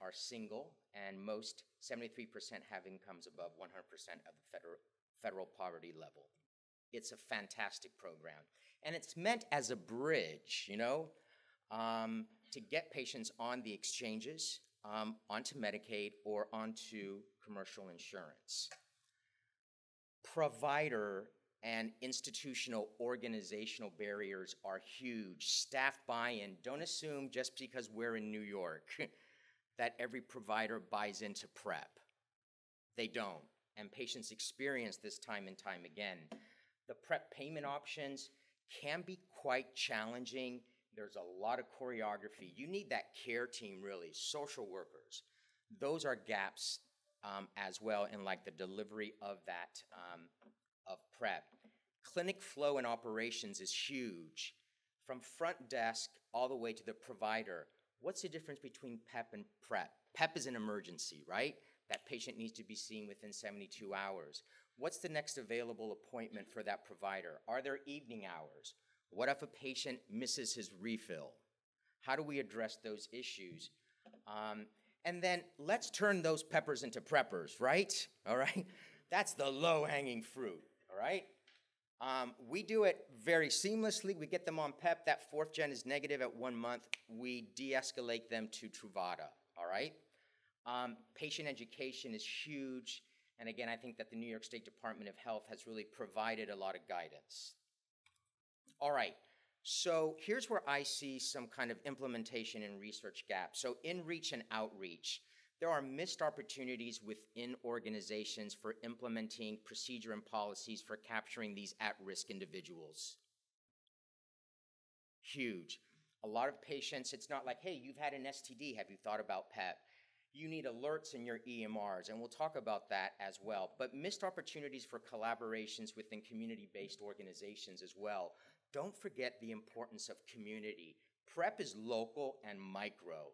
are single, and most 73% have incomes above 100% of the federal, federal poverty level. It's a fantastic program. And it's meant as a bridge, you know, um, to get patients on the exchanges, um, onto Medicaid, or onto commercial insurance. Provider and institutional organizational barriers are huge. Staff buy in. Don't assume just because we're in New York that every provider buys into PrEP. They don't. And patients experience this time and time again. The PrEP payment options can be quite challenging. There's a lot of choreography. You need that care team, really, social workers. Those are gaps um, as well in like the delivery of that um, of PrEP. Clinic flow and operations is huge. From front desk all the way to the provider, what's the difference between PEP and PrEP? PEP is an emergency, right? That patient needs to be seen within 72 hours. What's the next available appointment for that provider? Are there evening hours? What if a patient misses his refill? How do we address those issues? Um, and then let's turn those peppers into preppers, right? All right? That's the low hanging fruit, right? Um, we do it very seamlessly. We get them on PEP. That fourth gen is negative at one month. We de escalate them to Truvada, all right? Um, patient education is huge. And again, I think that the New York State Department of Health has really provided a lot of guidance. All right, so here's where I see some kind of implementation and research gaps. So, in reach and outreach, there are missed opportunities within organizations for implementing procedure and policies for capturing these at risk individuals. Huge. A lot of patients, it's not like, hey, you've had an STD, have you thought about PEP? You need alerts in your EMRs, and we'll talk about that as well. But missed opportunities for collaborations within community based organizations as well. Don't forget the importance of community. PrEP is local and micro.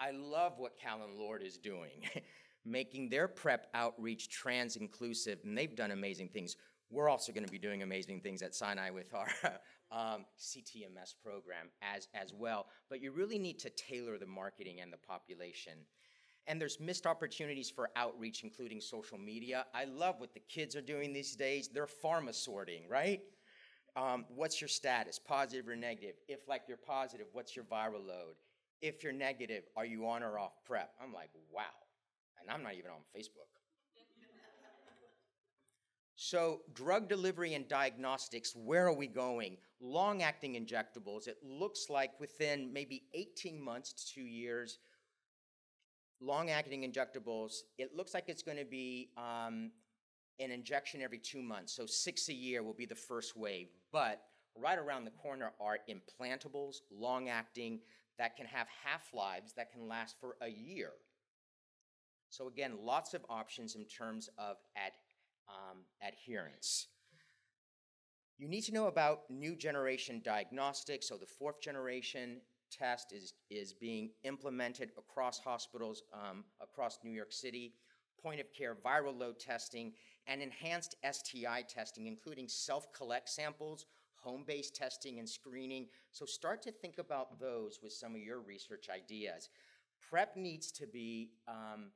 I love what Callen-Lorde is doing, making their PrEP outreach trans inclusive, and they've done amazing things. We're also going to be doing amazing things at Sinai with our um, CTMS program as, as well. But you really need to tailor the marketing and the population. And there's missed opportunities for outreach, including social media. I love what the kids are doing these days. They're pharma sorting, right? Um, what's your status, positive or negative? If, like, you're positive, what's your viral load? If you're negative, are you on or off PrEP? I'm like, wow. And I'm not even on Facebook. So, drug delivery and diagnostics, where are we going? Long acting injectables, it looks like within maybe 18 months to two years, long acting injectables, it looks like it's going to be um, an injection every two months. So, six a year will be the first wave. But right around the corner are implantables, long acting, that can have half lives that can last for a year. So, again, lots of options in terms of ad, um, adherence. You need to know about new generation diagnostics. So, the fourth generation test is, is being implemented across hospitals um, across New York City. Point of care viral load testing and enhanced STI testing, including self collect samples, home based testing, and screening. So, start to think about those with some of your research ideas. PrEP needs to be um,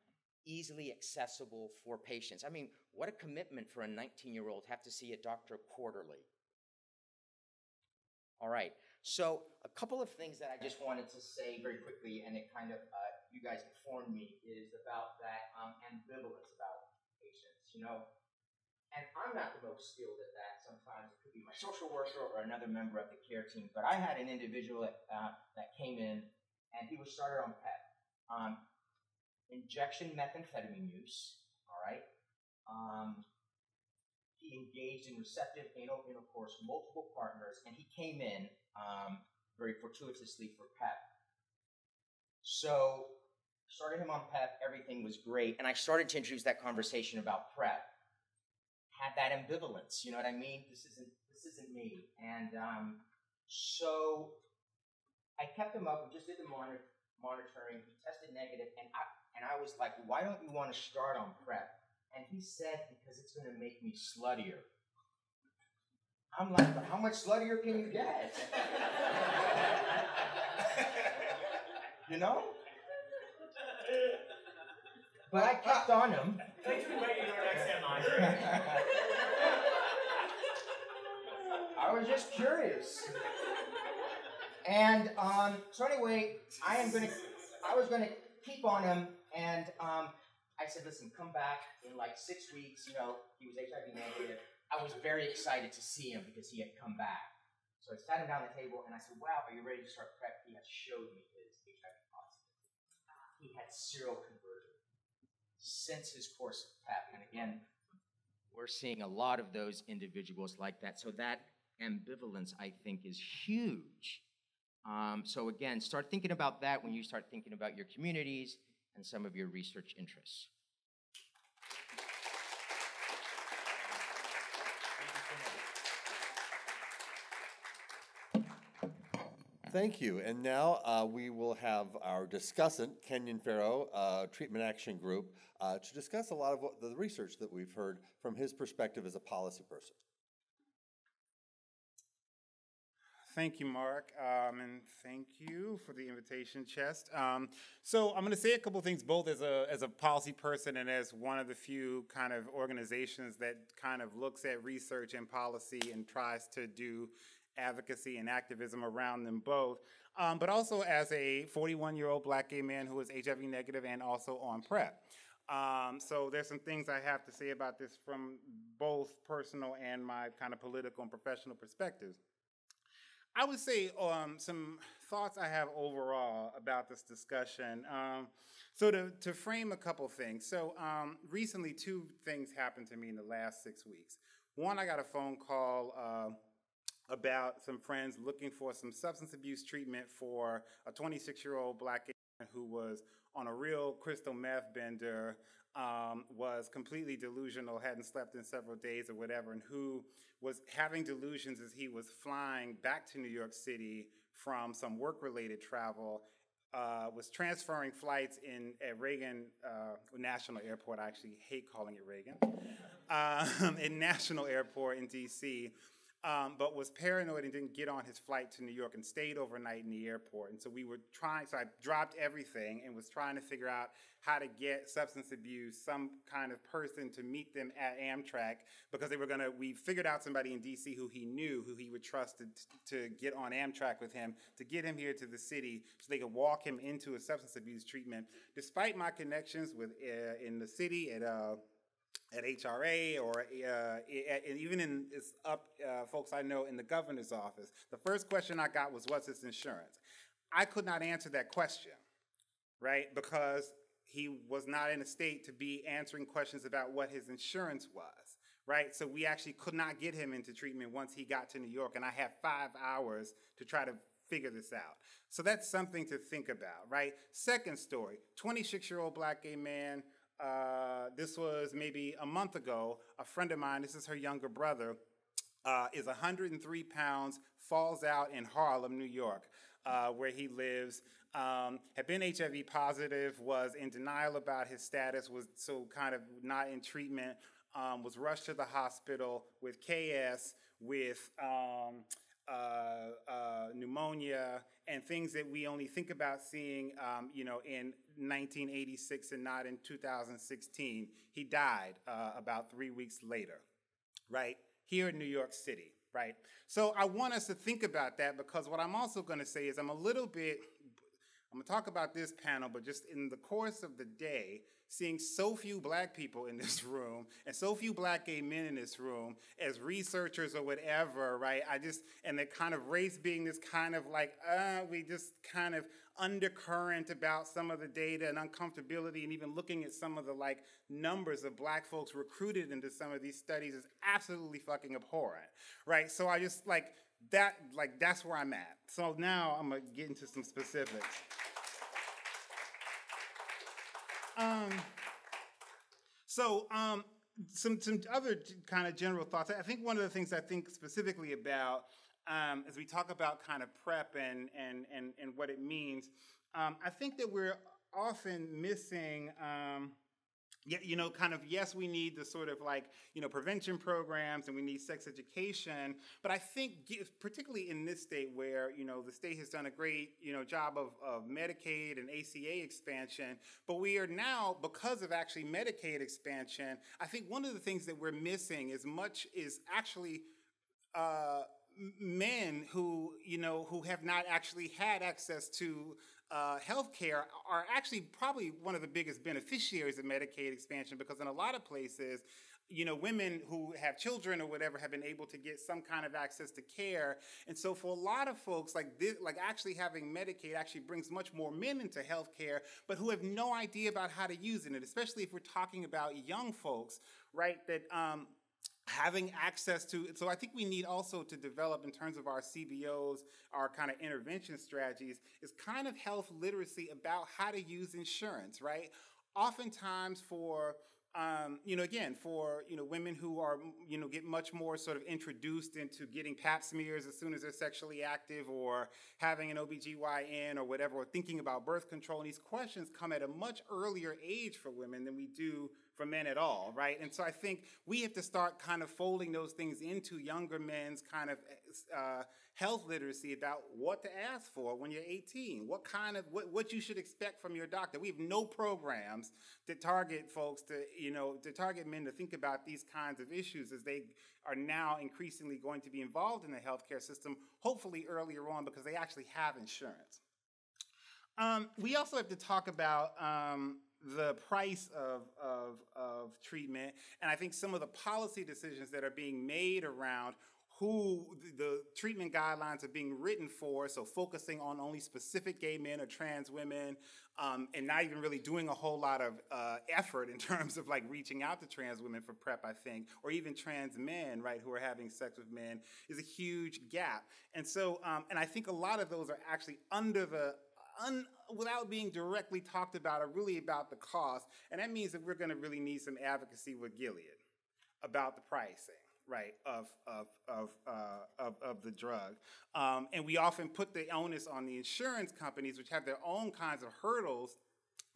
easily accessible for patients. I mean, what a commitment for a 19 year old have to see a doctor quarterly. All right, so a couple of things that I just wanted to say very quickly, and it kind of, uh, you guys informed me, is about that um, ambivalence about patients, you know. And I'm not the most skilled at that. Sometimes it could be my social worker or another member of the care team. But I had an individual that, uh, that came in, and he was started on PEP. Um, injection methamphetamine use, all right? Um, he engaged in receptive anal intercourse, multiple partners, and he came in um, very fortuitously for PEP. So, started him on PEP, everything was great, and I started to introduce that conversation about PrEP. Had that ambivalence, you know what I mean? This isn't this isn't me, and um, so I kept him up. We just did the monitor, monitoring. He tested negative, and I and I was like, "Why don't you want to start on PrEP?" And he said, because it's going to make me sluttier. I'm like, but how much sluttier can you get? you know? But I kept on him. I was just curious. And um, so anyway, I am gonna, I was gonna keep on him, and um, I said, listen, come back in like six weeks. You know, he was HIV negative. I was very excited to see him because he had come back. So I sat him down the table and I said, wow, are you ready to start PrEP? He had showed me his HIV positive. He had seroconversion since his course of PrEP. And again, we're seeing a lot of those individuals like that. So that ambivalence, I think, is huge. Um, so again, start thinking about that when you start thinking about your communities and some of your research interests. Thank you. And now uh, we will have our discussant, Kenyon Farrow, uh, Treatment Action Group, uh, to discuss a lot of what, the research that we've heard from his perspective as a policy person. Thank you, Mark, um, and thank you for the invitation, Chest. Um, so I'm going to say a couple things, both as a as a policy person and as one of the few kind of organizations that kind of looks at research and policy and tries to do advocacy and activism around them both. Um, but also as a 41 year old black gay man who is HIV negative and also on PrEP. Um, so there's some things I have to say about this from both personal and my kind of political and professional perspectives. I would say um, some thoughts I have overall about this discussion. Um, so to, to frame a couple things. So um, recently, two things happened to me in the last six weeks. One, I got a phone call uh, about some friends looking for some substance abuse treatment for a 26-year-old black man who was on a real crystal meth bender, um, was completely delusional, hadn't slept in several days or whatever, and who was having delusions as he was flying back to New York City from some work-related travel, uh, was transferring flights in at Reagan uh, National Airport. I actually hate calling it Reagan. Um, in National Airport in D.C um, but was paranoid and didn't get on his flight to New York and stayed overnight in the airport. And so we were trying, so I dropped everything and was trying to figure out how to get substance abuse, some kind of person to meet them at Amtrak because they were gonna, we figured out somebody in DC who he knew, who he would trust to, to get on Amtrak with him, to get him here to the city so they could walk him into a substance abuse treatment. Despite my connections with, uh, in the city at, uh, at HRA or uh, even in it's up uh, folks I know in the governor's office. The first question I got was, "What's his insurance?" I could not answer that question, right? Because he was not in a state to be answering questions about what his insurance was, right? So we actually could not get him into treatment once he got to New York, and I had five hours to try to figure this out. So that's something to think about, right? Second story 26 year old black gay man uh, this was maybe a month ago. A friend of mine, this is her younger brother, uh, is 103 pounds, falls out in Harlem, New York, uh, where he lives. Um, had been HIV positive, was in denial about his status, was so kind of not in treatment, um, was rushed to the hospital with KS, with um, uh, uh, pneumonia, and things that we only think about seeing, um, you know, in 1986 and not in 2016. He died uh, about three weeks later, right? Here in New York City, right? So I want us to think about that because what I'm also going to say is I'm a little bit, I'm to talk about this panel, but just in the course of the day, seeing so few black people in this room and so few black gay men in this room as researchers or whatever, right? I just, and the kind of race being this kind of like, uh, we just kind of undercurrent about some of the data and uncomfortability and even looking at some of the like numbers of black folks recruited into some of these studies is absolutely fucking abhorrent, right? So I just like, that, like, that's where I'm at. So now I'm gonna get into some specifics. Um, so um, some some other kind of general thoughts. I think one of the things I think specifically about um, as we talk about kind of PrEP and and and and what it means, um, I think that we're often missing. Yeah, you know, kind of, yes, we need the sort of like, you know, prevention programs and we need sex education. But I think, particularly in this state where, you know, the state has done a great, you know, job of, of Medicaid and ACA expansion, but we are now, because of actually Medicaid expansion, I think one of the things that we're missing is much is actually, uh, men who you know who have not actually had access to uh, healthcare are actually probably one of the biggest beneficiaries of Medicaid expansion because in a lot of places, you know, women who have children or whatever have been able to get some kind of access to care. And so for a lot of folks, like this, like actually having Medicaid actually brings much more men into healthcare, but who have no idea about how to use it. And especially if we're talking about young folks, right, that, um, having access to so i think we need also to develop in terms of our cbos our kind of intervention strategies is kind of health literacy about how to use insurance right oftentimes for um, you know, again, for you know women who are you know get much more sort of introduced into getting Pap smears as soon as they're sexually active, or having an OBGYN or whatever, or thinking about birth control. And these questions come at a much earlier age for women than we do for men at all, right? And so I think we have to start kind of folding those things into younger men's kind of uh, health literacy about what to ask for when you're 18, what kind of what, what you should expect from your doctor. We have no programs that target folks to you know to target men to think about these kinds of issues as they are now increasingly going to be involved in the healthcare system, hopefully earlier on because they actually have insurance. Um, we also have to talk about um, the price of, of, of treatment, and I think some of the policy decisions that are being made around who the treatment guidelines are being written for, so focusing on only specific gay men or trans women, um, and not even really doing a whole lot of uh, effort in terms of like reaching out to trans women for PrEP, I think, or even trans men, right, who are having sex with men, is a huge gap. And so, um, and I think a lot of those are actually under the un, without being directly talked about are really about the cost. And that means that we're going to really need some advocacy with Gilead about the pricing right of of of uh, of, of the drug, um, and we often put the onus on the insurance companies, which have their own kinds of hurdles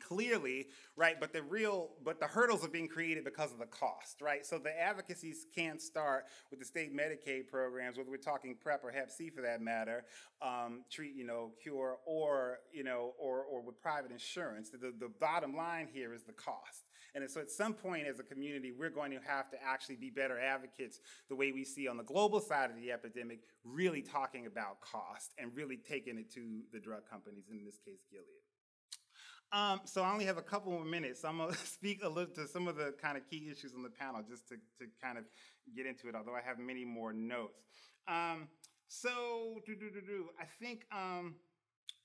clearly, right? But the real, but the hurdles are being created because of the cost, right? So the advocacies can't start with the state Medicaid programs, whether we're talking PrEP or Hep C for that matter, um, treat, you know, cure, or you know, or or with private insurance. The, the bottom line here is the cost. And so at some point as a community, we're going to have to actually be better advocates the way we see on the global side of the epidemic, really talking about cost and really taking it to the drug companies, in this case, Gilead. Um, so I only have a couple more minutes. So I'm gonna speak a little to some of the kind of key issues on the panel just to, to kind of get into it, although I have many more notes. Um, so do, do, do, do. I think um,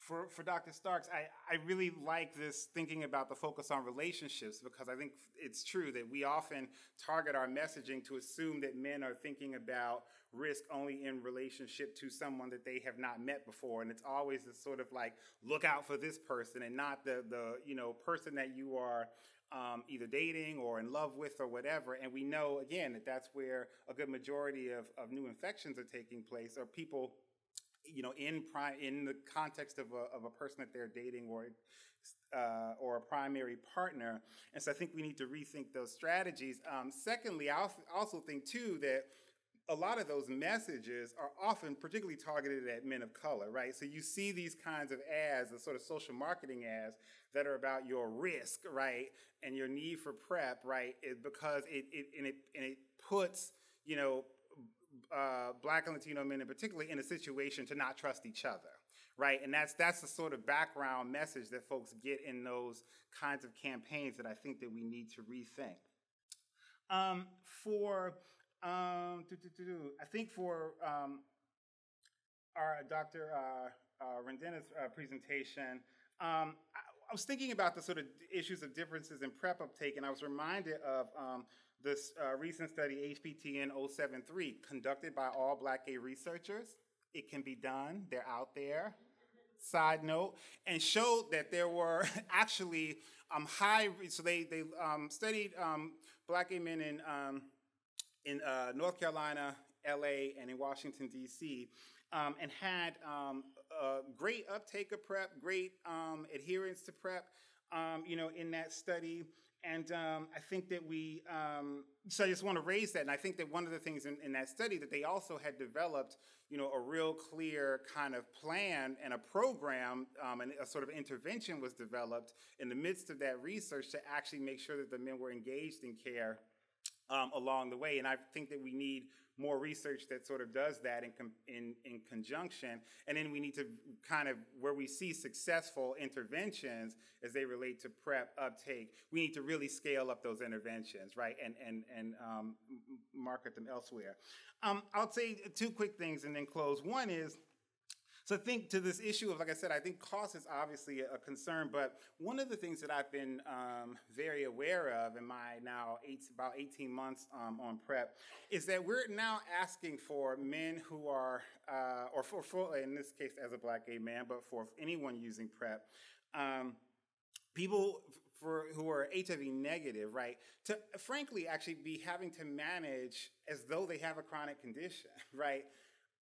for, for Dr. Starks, I, I really like this thinking about the focus on relationships because I think it's true that we often target our messaging to assume that men are thinking about risk only in relationship to someone that they have not met before. And it's always this sort of like, look out for this person and not the, the you know, person that you are um, either dating or in love with or whatever. And we know, again, that that's where a good majority of, of new infections are taking place or people you know, in in the context of a, of a person that they're dating or uh, or a primary partner. And so I think we need to rethink those strategies. Um, secondly, I also think too that a lot of those messages are often particularly targeted at men of color, right? So you see these kinds of ads, the sort of social marketing ads that are about your risk, right, and your need for PrEP, right, because it, it and it and it puts you know uh, black and Latino men in particular in a situation to not trust each other, right? And that's that's the sort of background message that folks get in those kinds of campaigns that I think that we need to rethink. Um, for um, I think for um, our Dr. Uh, uh, Rendina's uh, presentation, um, I, I, was thinking about the sort of issues of differences in PrEP uptake, and I was reminded of um, this uh, recent study, HPTN 073, conducted by all black gay researchers. It can be done, they're out there. Side note, and showed that there were actually um, high, so they, they um, studied um, black gay men in, um, in uh, North Carolina, LA, and in Washington, D.C., um, and had um, great uptake of PrEP, great adherence to PrEP, you know, in that study. And um, I think that we, um, so I just want to raise that. And I think that one of the things in, in, that study that they also had developed, you know, a real clear kind of plan and a program um, and a sort of intervention was developed in the midst of that research to actually make sure that the men were engaged in care um, along the way. And I think that we need more research that sort of does that in, in, in conjunction. And then we need to kind of, where we see successful interventions as they relate to PrEP uptake, we need to really scale up those interventions, right? And, and, and um, market them elsewhere. Um, I'll say two quick things and then close. One is, so I think to this issue of, like I said, I think cost is obviously a concern, but one of the things that I've been um, very aware of in my now eight, about 18 months um, on PrEP is that we're now asking for men who are, uh, or for, for, in this case as a black gay man, but for anyone using PrEP, um, people for who are HIV negative, right, to frankly actually be having to manage as though they have a chronic condition, right?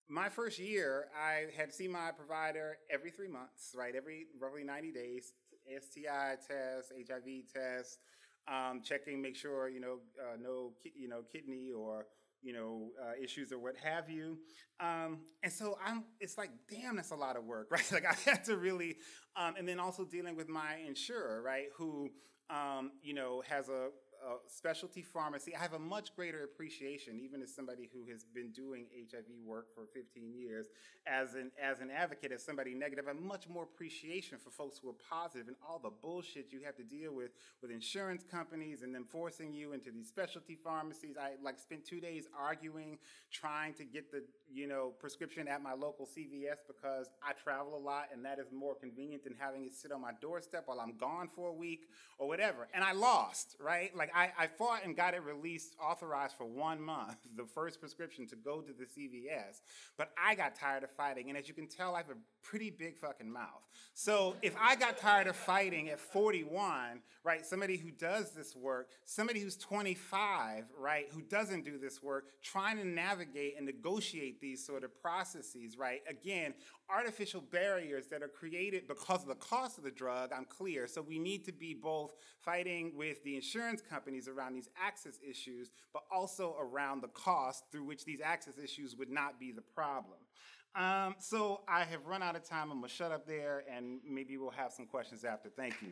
My first year, I had seen my provider every three months, right? Every roughly 90 days, STI test, HIV test, um, checking, make sure you know uh, no you know kidney or you know uh, issues or what have you. Um, and so I'm, it's like, damn, that's a lot of work, right? Like I had to really, um, and then also dealing with my insurer, right, who um, you know has a a specialty pharmacy, I have a much greater appreciation, even as somebody who has been doing HIV work for 15 years, as an as an advocate, as somebody negative, I have much more appreciation for folks who are positive and all the bullshit you have to deal with with insurance companies and them forcing you into these specialty pharmacies. I like spent two days arguing, trying to get the you know prescription at my local CVS because I travel a lot and that is more convenient than having it sit on my doorstep while I'm gone for a week or whatever. And I lost, right? Like I, I fought and got it released, authorized for one month, the first prescription to go to the CVS. But I got tired of fighting. And as you can tell, I have a pretty big fucking mouth. So if I got tired of fighting at 41, right, somebody who does this work, somebody who's 25, right, who doesn't do this work, trying to navigate and negotiate these sort of processes, right, again, artificial barriers that are created because of the cost of the drug, I'm clear. So we need to be both fighting with the insurance companies around these access issues, but also around the cost through which these access issues would not be the problem. Um, so I have run out of time. I'm gonna shut up there, and maybe we'll have some questions after. Thank you.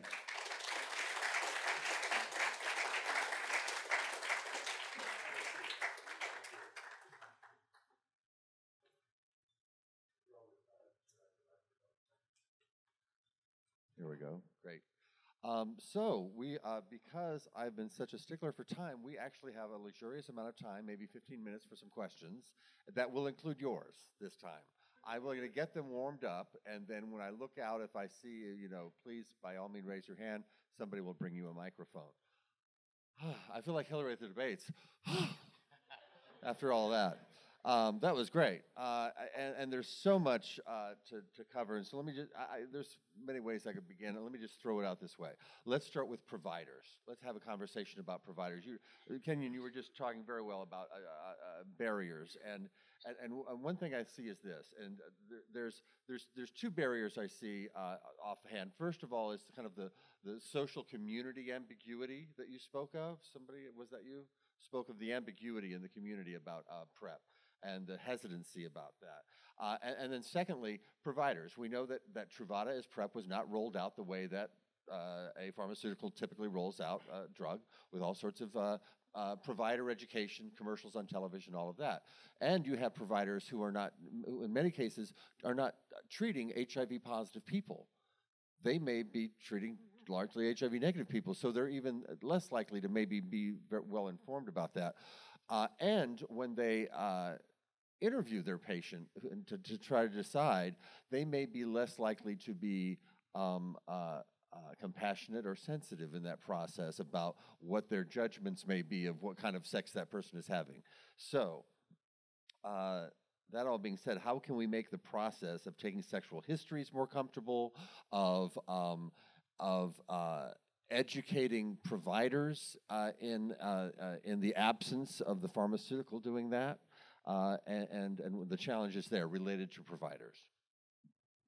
Here we go. Great. Um, so we, uh, because I've been such a stickler for time, we actually have a luxurious amount of time, maybe 15 minutes for some questions. That will include yours this time. I'm going to get them warmed up, and then when I look out, if I see you, know, please by all means raise your hand. Somebody will bring you a microphone. I feel like Hillary at the debates. After all that. Um, that was great, uh, and, and, there's so much uh, to, to, cover. And so let me just, I, there's many ways I could begin. Let me just throw it out this way. Let's start with providers. Let's have a conversation about providers. You, Kenyon, you were just talking very well about uh, uh, uh barriers, and, and, and one thing I see is this, and there's there's there's two barriers I see uh, offhand. First of all, is kind of the the social community ambiguity that you spoke of. Somebody was that you? spoke of the ambiguity in the community about uh, PrEP and the hesitancy about that. Uh, and, and, then secondly, providers. We know that, that Truvada as PrEP was not rolled out the way that uh, a pharmaceutical typically rolls out a drug with all sorts of uh, uh, provider education, commercials on television, all of that. And you have providers who are not, in many cases, are not treating HIV positive people. They may be treating largely HIV negative people, so they're even less likely to maybe be well informed about that. Uh, and when they uh, interview their patient to, to, try to decide, they may be less likely to be um, uh, uh, compassionate or sensitive in that process about what their judgments may be of what kind of sex that person is having. So, uh, that all being said, how can we make the process of taking sexual histories more comfortable, of um, of uh, educating providers uh, in, uh, uh, in the absence of the pharmaceutical doing that, uh, and, and, and, the challenges there related to providers.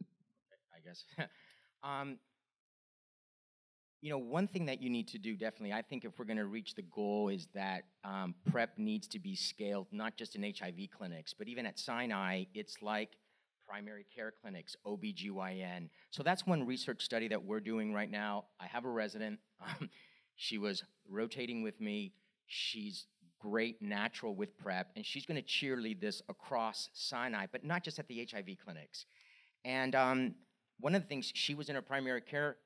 I guess. um, you know, one thing that you need to do definitely, I think if we're going to reach the goal, is that um, PrEP needs to be scaled, not just in HIV clinics, but even at Sinai, it's like primary care clinics, OBGYN. So that's one research study that we're doing right now. I have a resident. Um, she was rotating with me. She's great natural with PrEP, and she's going to cheerlead this across Sinai, but not just at the HIV clinics. And um, one of the things, she was in a primary care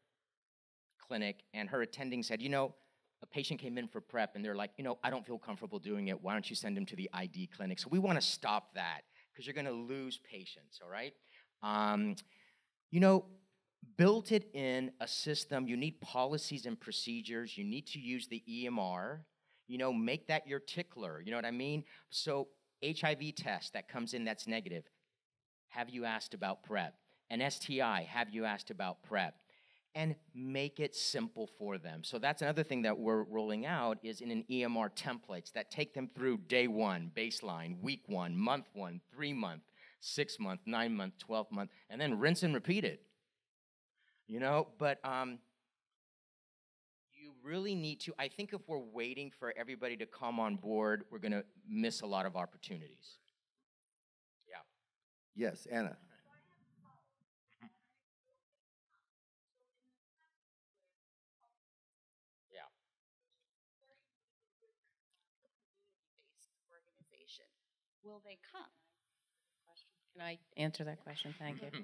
clinic, and her attending said, You know, a patient came in for PrEP, and they're like, You know, I don't feel comfortable doing it. Why don't you send him to the ID clinic? So we want to stop that because you're going to lose patients, all right? Um, you know, built it in a system, you need policies and procedures, you need to use the EMR, you know, make that your tickler, you know what I mean? So, HIV test that comes in that's negative, have you asked about PrEP? An STI, have you asked about PrEP? And make it simple for them. So that's another thing that we're rolling out is in an EMR templates that take them through day one, baseline, week one, month one, three month, six month, nine month, 12 month, and then rinse and repeat it. You know, but um, you really need to. I think if we're waiting for everybody to come on board, we're going to miss a lot of opportunities. Yeah. Yes, Anna. Will they come? Can I answer that question? Thank you.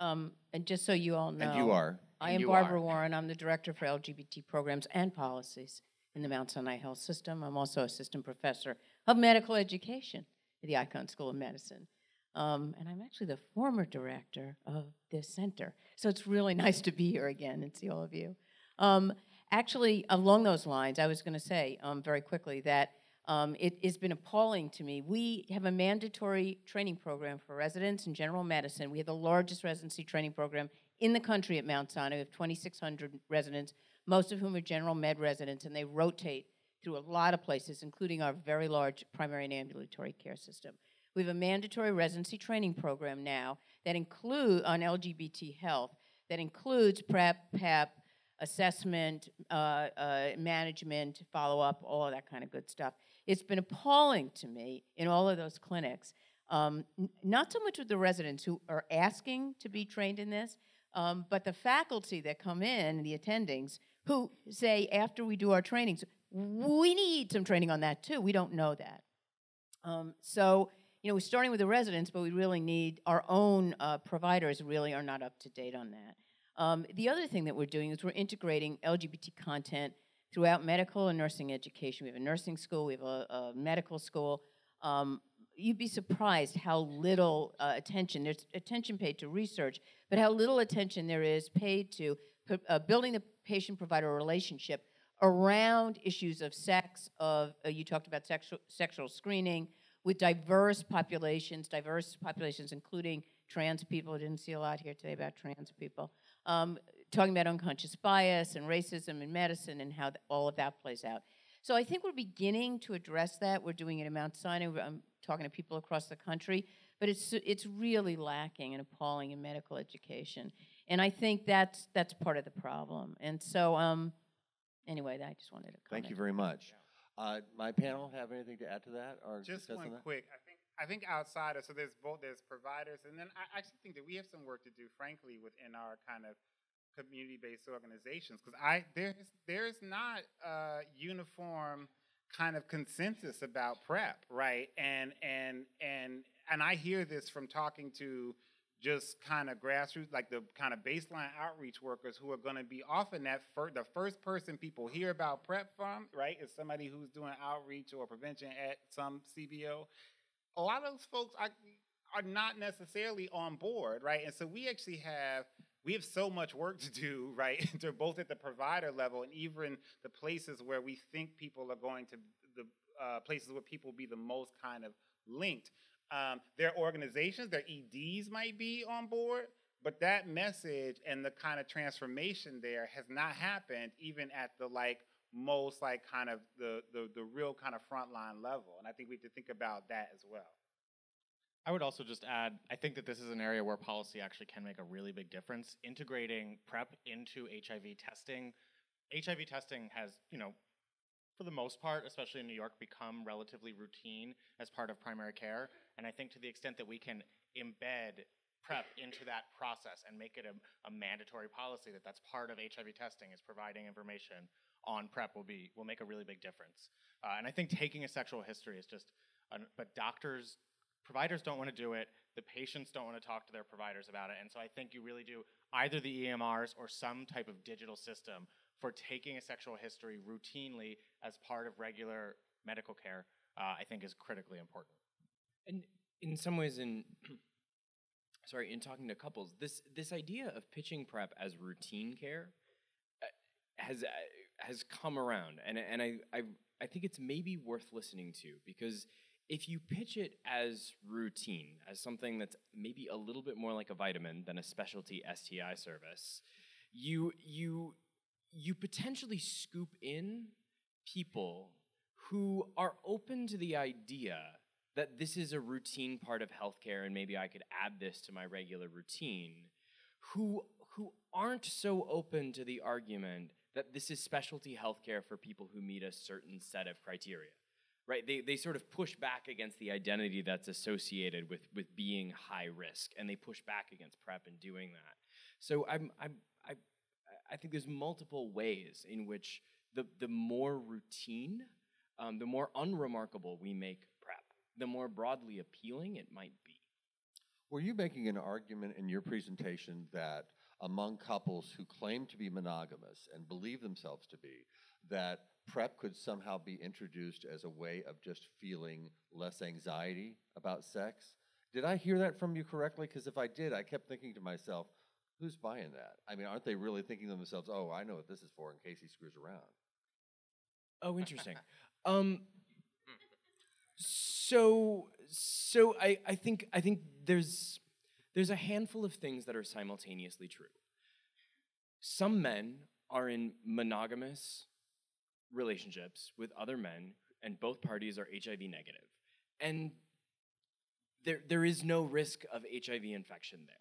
Um, and just so you all know. And you are. I am Barbara are. Warren. I'm the Director for LGBT Programs and Policies in the Mount Sinai Health System. I'm also Assistant Professor of Medical Education at the Icahn School of Medicine. Um, and I'm actually the former director of this center. So it's really nice to be here again and see all of you. Um, actually, along those lines, I was going to say um, very quickly that um, it has been appalling to me. We have a mandatory training program for residents in general medicine. We have the largest residency training program in the country at Mount Sinai. We have 2,600 residents, most of whom are general med residents, and they rotate through a lot of places, including our very large primary and ambulatory care system. We have a mandatory residency training program now that include on LGBT health that includes PrEP, PEP, assessment, uh, uh, management, follow up, all that kind of good stuff. It's been appalling to me in all of those clinics. Um, n- not so much with the residents who are asking to be trained in this, um, but the faculty that come in, the attendings, who say after we do our trainings, we need some training on that too. We don't know that. Um, so, you know, we're starting with the residents, but we really need our own uh, providers really are not up to date on that. Um, the other thing that we're doing is we're integrating LGBT content throughout medical and nursing education. We have a nursing school, we have a, a medical school. Um, you'd be surprised how little uh, attention there's attention paid to research, but how little attention there is paid to uh, building the patient-provider relationship around issues of sex. Of uh, you talked about sexual sexual screening with diverse populations, diverse populations including trans people. I didn't see a lot here today about trans people. Um, talking about unconscious bias and racism in medicine and how th- all of that plays out. So I think we're beginning to address that. We're doing it in Mount Sinai. We're- I'm talking to people across the country, but it's it's really lacking and appalling in medical education. And I think that's that's part of the problem. And so, um, anyway, I just wanted to comment. Thank you very much. Uh, my panel have anything to add to that or Just discuss on one that? quick. I think I think outside of so there's both there's providers and then I actually think that we have some work to do, frankly, within our kind of community-based organizations because I there's there's not a uniform kind of consensus about prep, right? And and and and I hear this from talking to just kind of grassroots, like the kind of baseline outreach workers who are going to be often that fir- the first person people hear about prep from, right, is somebody who's doing outreach or prevention at some CBO. A lot of those folks are are not necessarily on board, right? And so we actually have we have so much work to do, right? to both at the provider level and even the places where we think people are going to the uh, places where people be the most kind of linked. Um, their organizations, their EDs might be on board, but that message and the kind of transformation there has not happened even at the like most like kind of the the, the real kind of frontline level. And I think we have to think about that as well. I would also just add, I think that this is an area where policy actually can make a really big difference. Integrating PrEP into HIV testing. HIV testing has, you know, for the most part, especially in New York, become relatively routine as part of primary care. And I think to the extent that we can embed PrEP into that process and make it a, a mandatory policy that that's part of HIV testing is providing information on PrEP will be will make a really big difference. Uh, and I think taking a sexual history is just, an, but doctors providers don't want to do it the patients don't want to talk to their providers about it and so i think you really do either the emrs or some type of digital system for taking a sexual history routinely as part of regular medical care uh, i think is critically important. And in some ways, in sorry, in talking to couples, this this idea of pitching prep as routine care uh, has uh, has come around, and and I, I I think it's maybe worth listening to because if you pitch it as routine, as something that's maybe a little bit more like a vitamin than a specialty STI service, you you you potentially scoop in people who are open to the idea that this is a routine part of healthcare and maybe I could add this to my regular routine who who aren't so open to the argument that this is specialty healthcare for people who meet a certain set of criteria. Right? They, they sort of push back against the identity that's associated with, with being high risk, and they push back against PrEP and doing that. So I'm, I'm, I, I think there's multiple ways in which the, the more routine, um, the more unremarkable we make PrEP, the more broadly appealing it might be. Were you making an argument in your presentation that among couples who claim to be monogamous and believe themselves to be, that PrEP could somehow be introduced as a way of just feeling less anxiety about sex? Did I hear that from you correctly? Because if I did, I kept thinking to myself, who's buying that? I mean, aren't they really thinking to themselves, oh, I know what this is for in case he screws around? Oh, interesting. um, so, so I, I think I think there's there's a handful of things that are simultaneously true. Some men are in monogamous relationships with other men, and both parties are HIV negative, and there there is no risk of HIV infection there.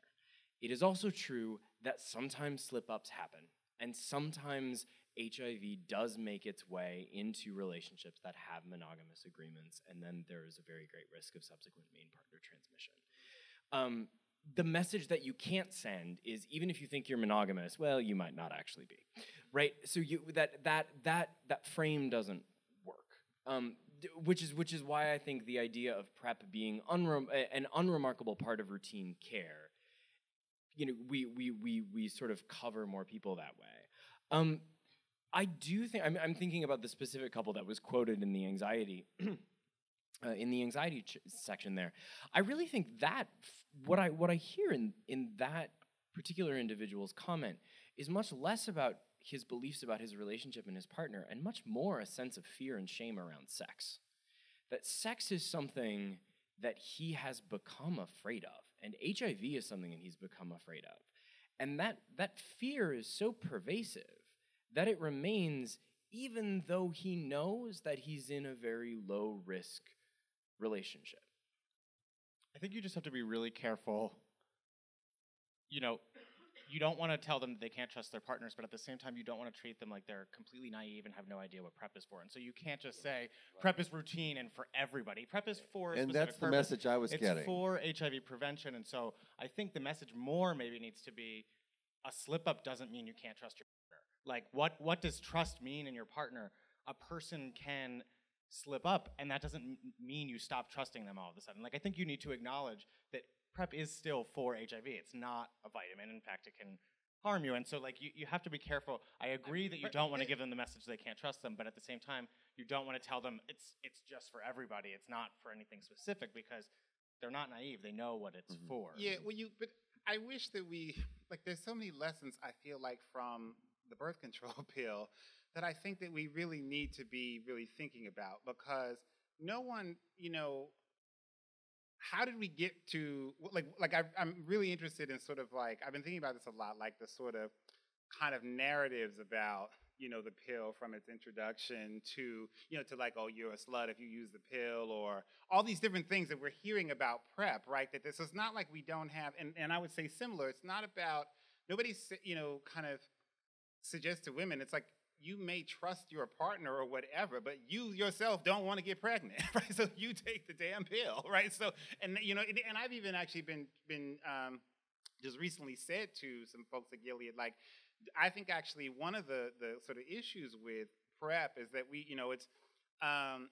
It is also true that sometimes slip ups happen, and sometimes HIV does make its way into relationships that have monogamous agreements, and then there is a very great risk of subsequent main partner transmission. Um, the message that you can't send is even if you think you're monogamous, well, you might not actually be, right? So you that that that that frame doesn't work. Um, which is which is why I think the idea of PrEP being an unremarkable part of routine care, you know, we we we we sort of cover more people that way. Um, I do think I'm, I'm, thinking about the specific couple that was quoted in the anxiety. uh, in the anxiety ch- section there, I really think that f- what I what I hear in in that particular individual's comment is much less about his beliefs about his relationship and his partner, and much more a sense of fear and shame around sex. That sex is something that he has become afraid of, and HIV is something that he's become afraid of, and that that fear is so pervasive that it remains even though he knows that he's in a very low risk relationship. I think you just have to be really careful. You know, you don't want to tell them that they can't trust their partners, but at the same time, you don't want to treat them like they're completely naive and have no idea what PrEP is for. And so you can't just say PrEP is routine and for everybody. PrEP is for And that's the purpose. message I was it's getting. for HIV prevention, and so I think the message more maybe needs to be a slip up doesn't mean you can't trust your partner. Like what what does trust mean in your partner? A person can slip up, and that doesn't m- mean you stop trusting them all of a sudden. Like I think you need to acknowledge that PrEP is still for HIV. It's not a vitamin. In fact, it can harm you. And so like you, you have to be careful. I agree that you don't want to give them the message they can't trust them, but at the same time, you don't want to tell them it's it's just for everybody. It's not for anything specific because they're not naive. They know what it's mm-hmm. for. Yeah, well, you. But I wish that we like. There's so many lessons I feel like from the birth control pill that I think that we really need to be really thinking about because no one, you know, how did we get to like like I, I'm really interested in sort of like I've been thinking about this a lot, like the sort of kind of narratives about you know the pill from its introduction to you know to like oh you're a slut if you use the pill or all these different things that we're hearing about prep right that this is not like we don't have and, and i would say similar it's not about nobody you know kind of suggests to women it's like you may trust your partner or whatever, but you yourself don't want to get pregnant, right? So you take the damn pill, right? So and you know, and, I've even actually been been um, just recently said to some folks at Gilead, like I think actually one of the the sort of issues with PrEP is that we, you know, it's um,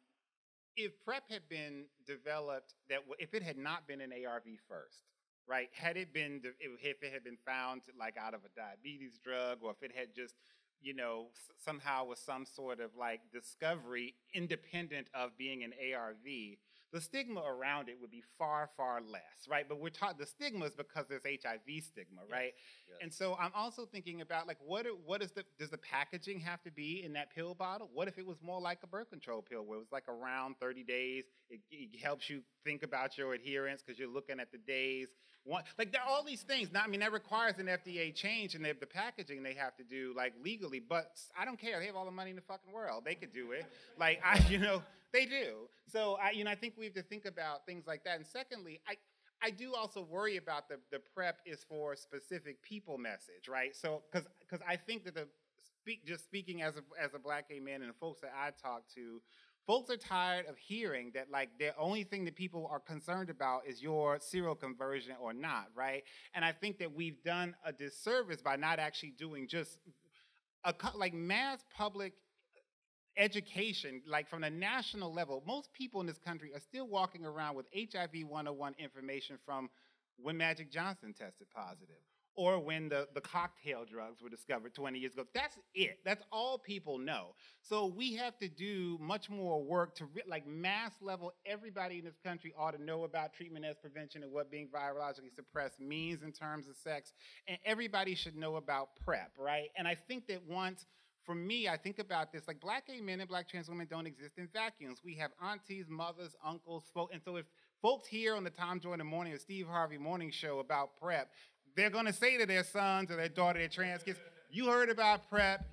if PrEP had been developed that if it had not been an ARV first, right? Had it been if it had been found like out of a diabetes drug, or if it had just you know, s- somehow with some sort of like discovery independent of being an ARV, the stigma around it would be far, far less, right? But we're taught the stigma is because there's HIV stigma, right? yes. And so I'm also thinking about like what are- what is the does the packaging have to be in that pill bottle? What if it was more like a birth control pill where it was like around 30 days? It, it helps you think about your adherence because you're looking at the days. One, like there are all these things. Now, I mean, that requires an FDA change in the, the packaging they have to do like legally. But I don't care. They have all the money in the fucking world. They could do it. Like I, you know, they do. So I, you know, I think we have to think about things like that. And secondly, I. I do also worry about the, the prep is for specific people message, right? So, because because I think that the speak just speaking as a as a black gay man and the folks that I talk to, folks are tired of hearing that like the only thing that people are concerned about is your seroconversion or not, right? And I think that we've done a disservice by not actually doing just a like mass public education, like from the national level, most people in this country are still walking around with HIV 101 information from when Magic Johnson tested positive or when the, the cocktail drugs were discovered 20 years ago. That's it. That's all people know. So we have to do much more work to, re- like, mass level, everybody in this country ought to know about treatment as prevention and what being virologically suppressed means in terms of sex. And everybody should know about PrEP, right? And I think that once for me, I think about this like black gay men and black trans women don't exist in vacuums. We have aunties, mothers, uncles, folk, and so if folks hear on the Tom Joyner Morning or Steve Harvey Morning Show about PrEP, they're going to say to their sons or their daughter, their trans kids, "You heard about PrEP?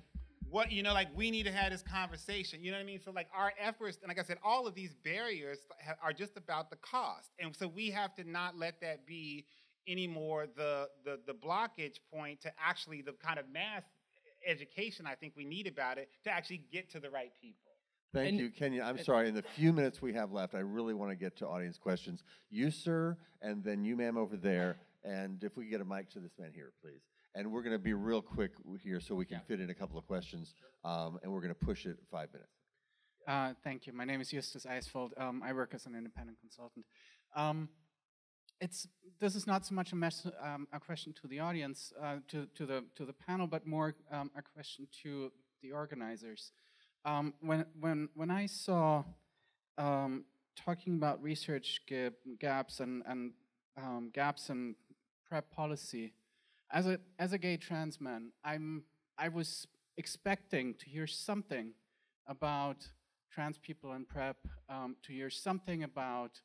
What you know? Like we need to have this conversation. You know what I mean? So like our efforts, and like I said, all of these barriers are just about the cost, and so we have to not let that be anymore the the the blockage point to actually the kind of mass education I think we need about it to actually get to the right people. Thank And- you, Kenya. I'm and- sorry, in the few minutes we have left, I really want to get to audience questions. You, sir, and then you, ma'am, over there. And if we could get a mic to this man here, please. And we're going to be real quick here so we can fit in a couple of questions. Um, and we're going to push it five minutes. Uh, thank you. My name is Justus Eisfeld. Um, I work as an independent consultant. Um, it's this is not so much a, mess, um, a question to the audience, uh, to, to the to the panel, but more um, a question to the organizers. Um, when when when I saw um, talking about research gaps and and um, gaps in prep policy, as a as a gay trans man, I'm I was expecting to hear something about trans people in prep, um, to hear something about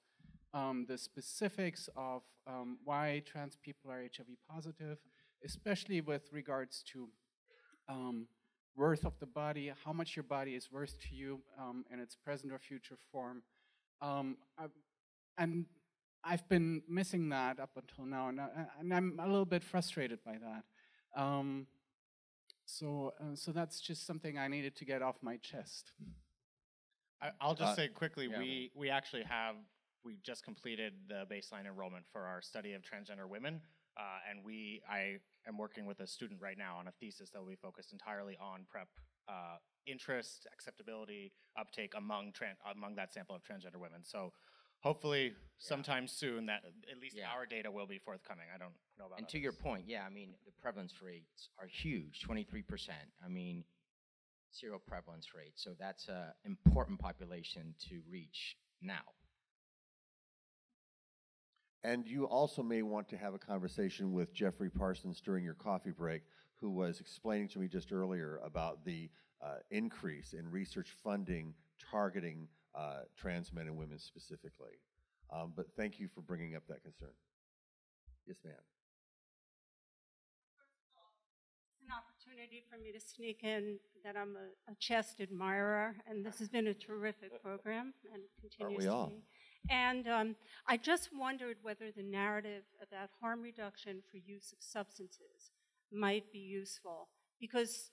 um, the specifics of um, why trans people are HIV positive, especially with regards to um, worth of the body, how much your body is worth to you um, in its present or future form. Um, and I've been missing that up until now, and, I, and I'm a little bit frustrated by that. Um, so, uh, so that's just something I needed to get off my chest. I, I'll just Uh, say quickly, yeah. we we actually have we just completed the baseline enrollment for our study of transgender women, uh, and we I am working with a student right now on a thesis that will be focused entirely on prep uh, interest, acceptability, uptake among tran- among that sample of transgender women. So. Hopefully, sometime soon, that at least Yeah. our data will be forthcoming. I don't know about. And to your point, yeah, I mean, the prevalence rates are huge, 23%. I mean, seroprevalence rate. So that's an important population to reach now. And you also may want to have a conversation with Jeffrey Parsons during your coffee break, who was explaining to me just earlier about the uh, increase in research funding targeting uh, trans men and women specifically. Um, but thank you for bringing up that concern. Yes, ma'am. It's an opportunity for me to sneak in that I'm a, a chest admirer, and this has been a terrific program and continues we to all? be. And um, I just wondered whether the narrative about harm reduction for use of substances might be useful because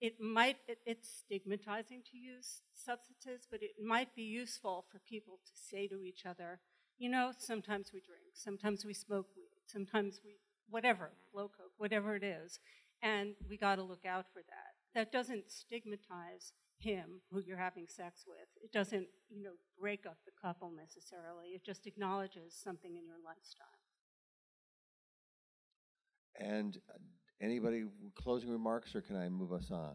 it might it, it's stigmatizing to use substances, but it might be useful for people to say to each other, you know, sometimes we drink, sometimes we smoke weed, sometimes we whatever, blow coke, whatever it is and we got to look out for that. That doesn't stigmatize him who you're having sex with. It doesn't, you know, break up the couple necessarily. It just acknowledges something in your lifestyle. And anybody closing remarks, or can I move us on?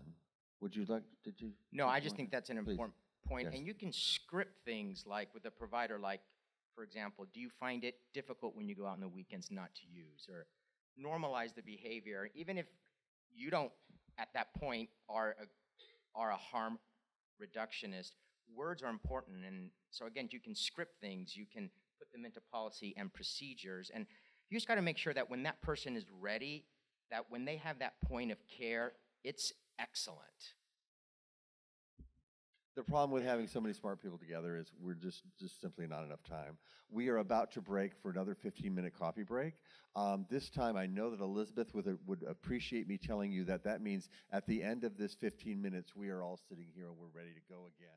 Would you like? Did you? No, I just think that's an Please. important point. Yes. And you can script things like with a provider, like, for example, do you find it difficult when you go out on the weekends not to use? Or normalize the behavior, even if you don't, at that point, are a, are a harm reductionist. Words are important. And so, again, you can script things, you can put them into policy and procedures. And you just got to make sure that when that person is ready, that when they have that point of care, it's excellent. The problem with having so many smart people together is we're just, just simply not enough time. We are about to break for another 15-minute coffee break. Um, this time, I know that Elizabethe would, would appreciate me telling you that that means at the end of this 15 minutes, we are all sitting here and we're ready to go again.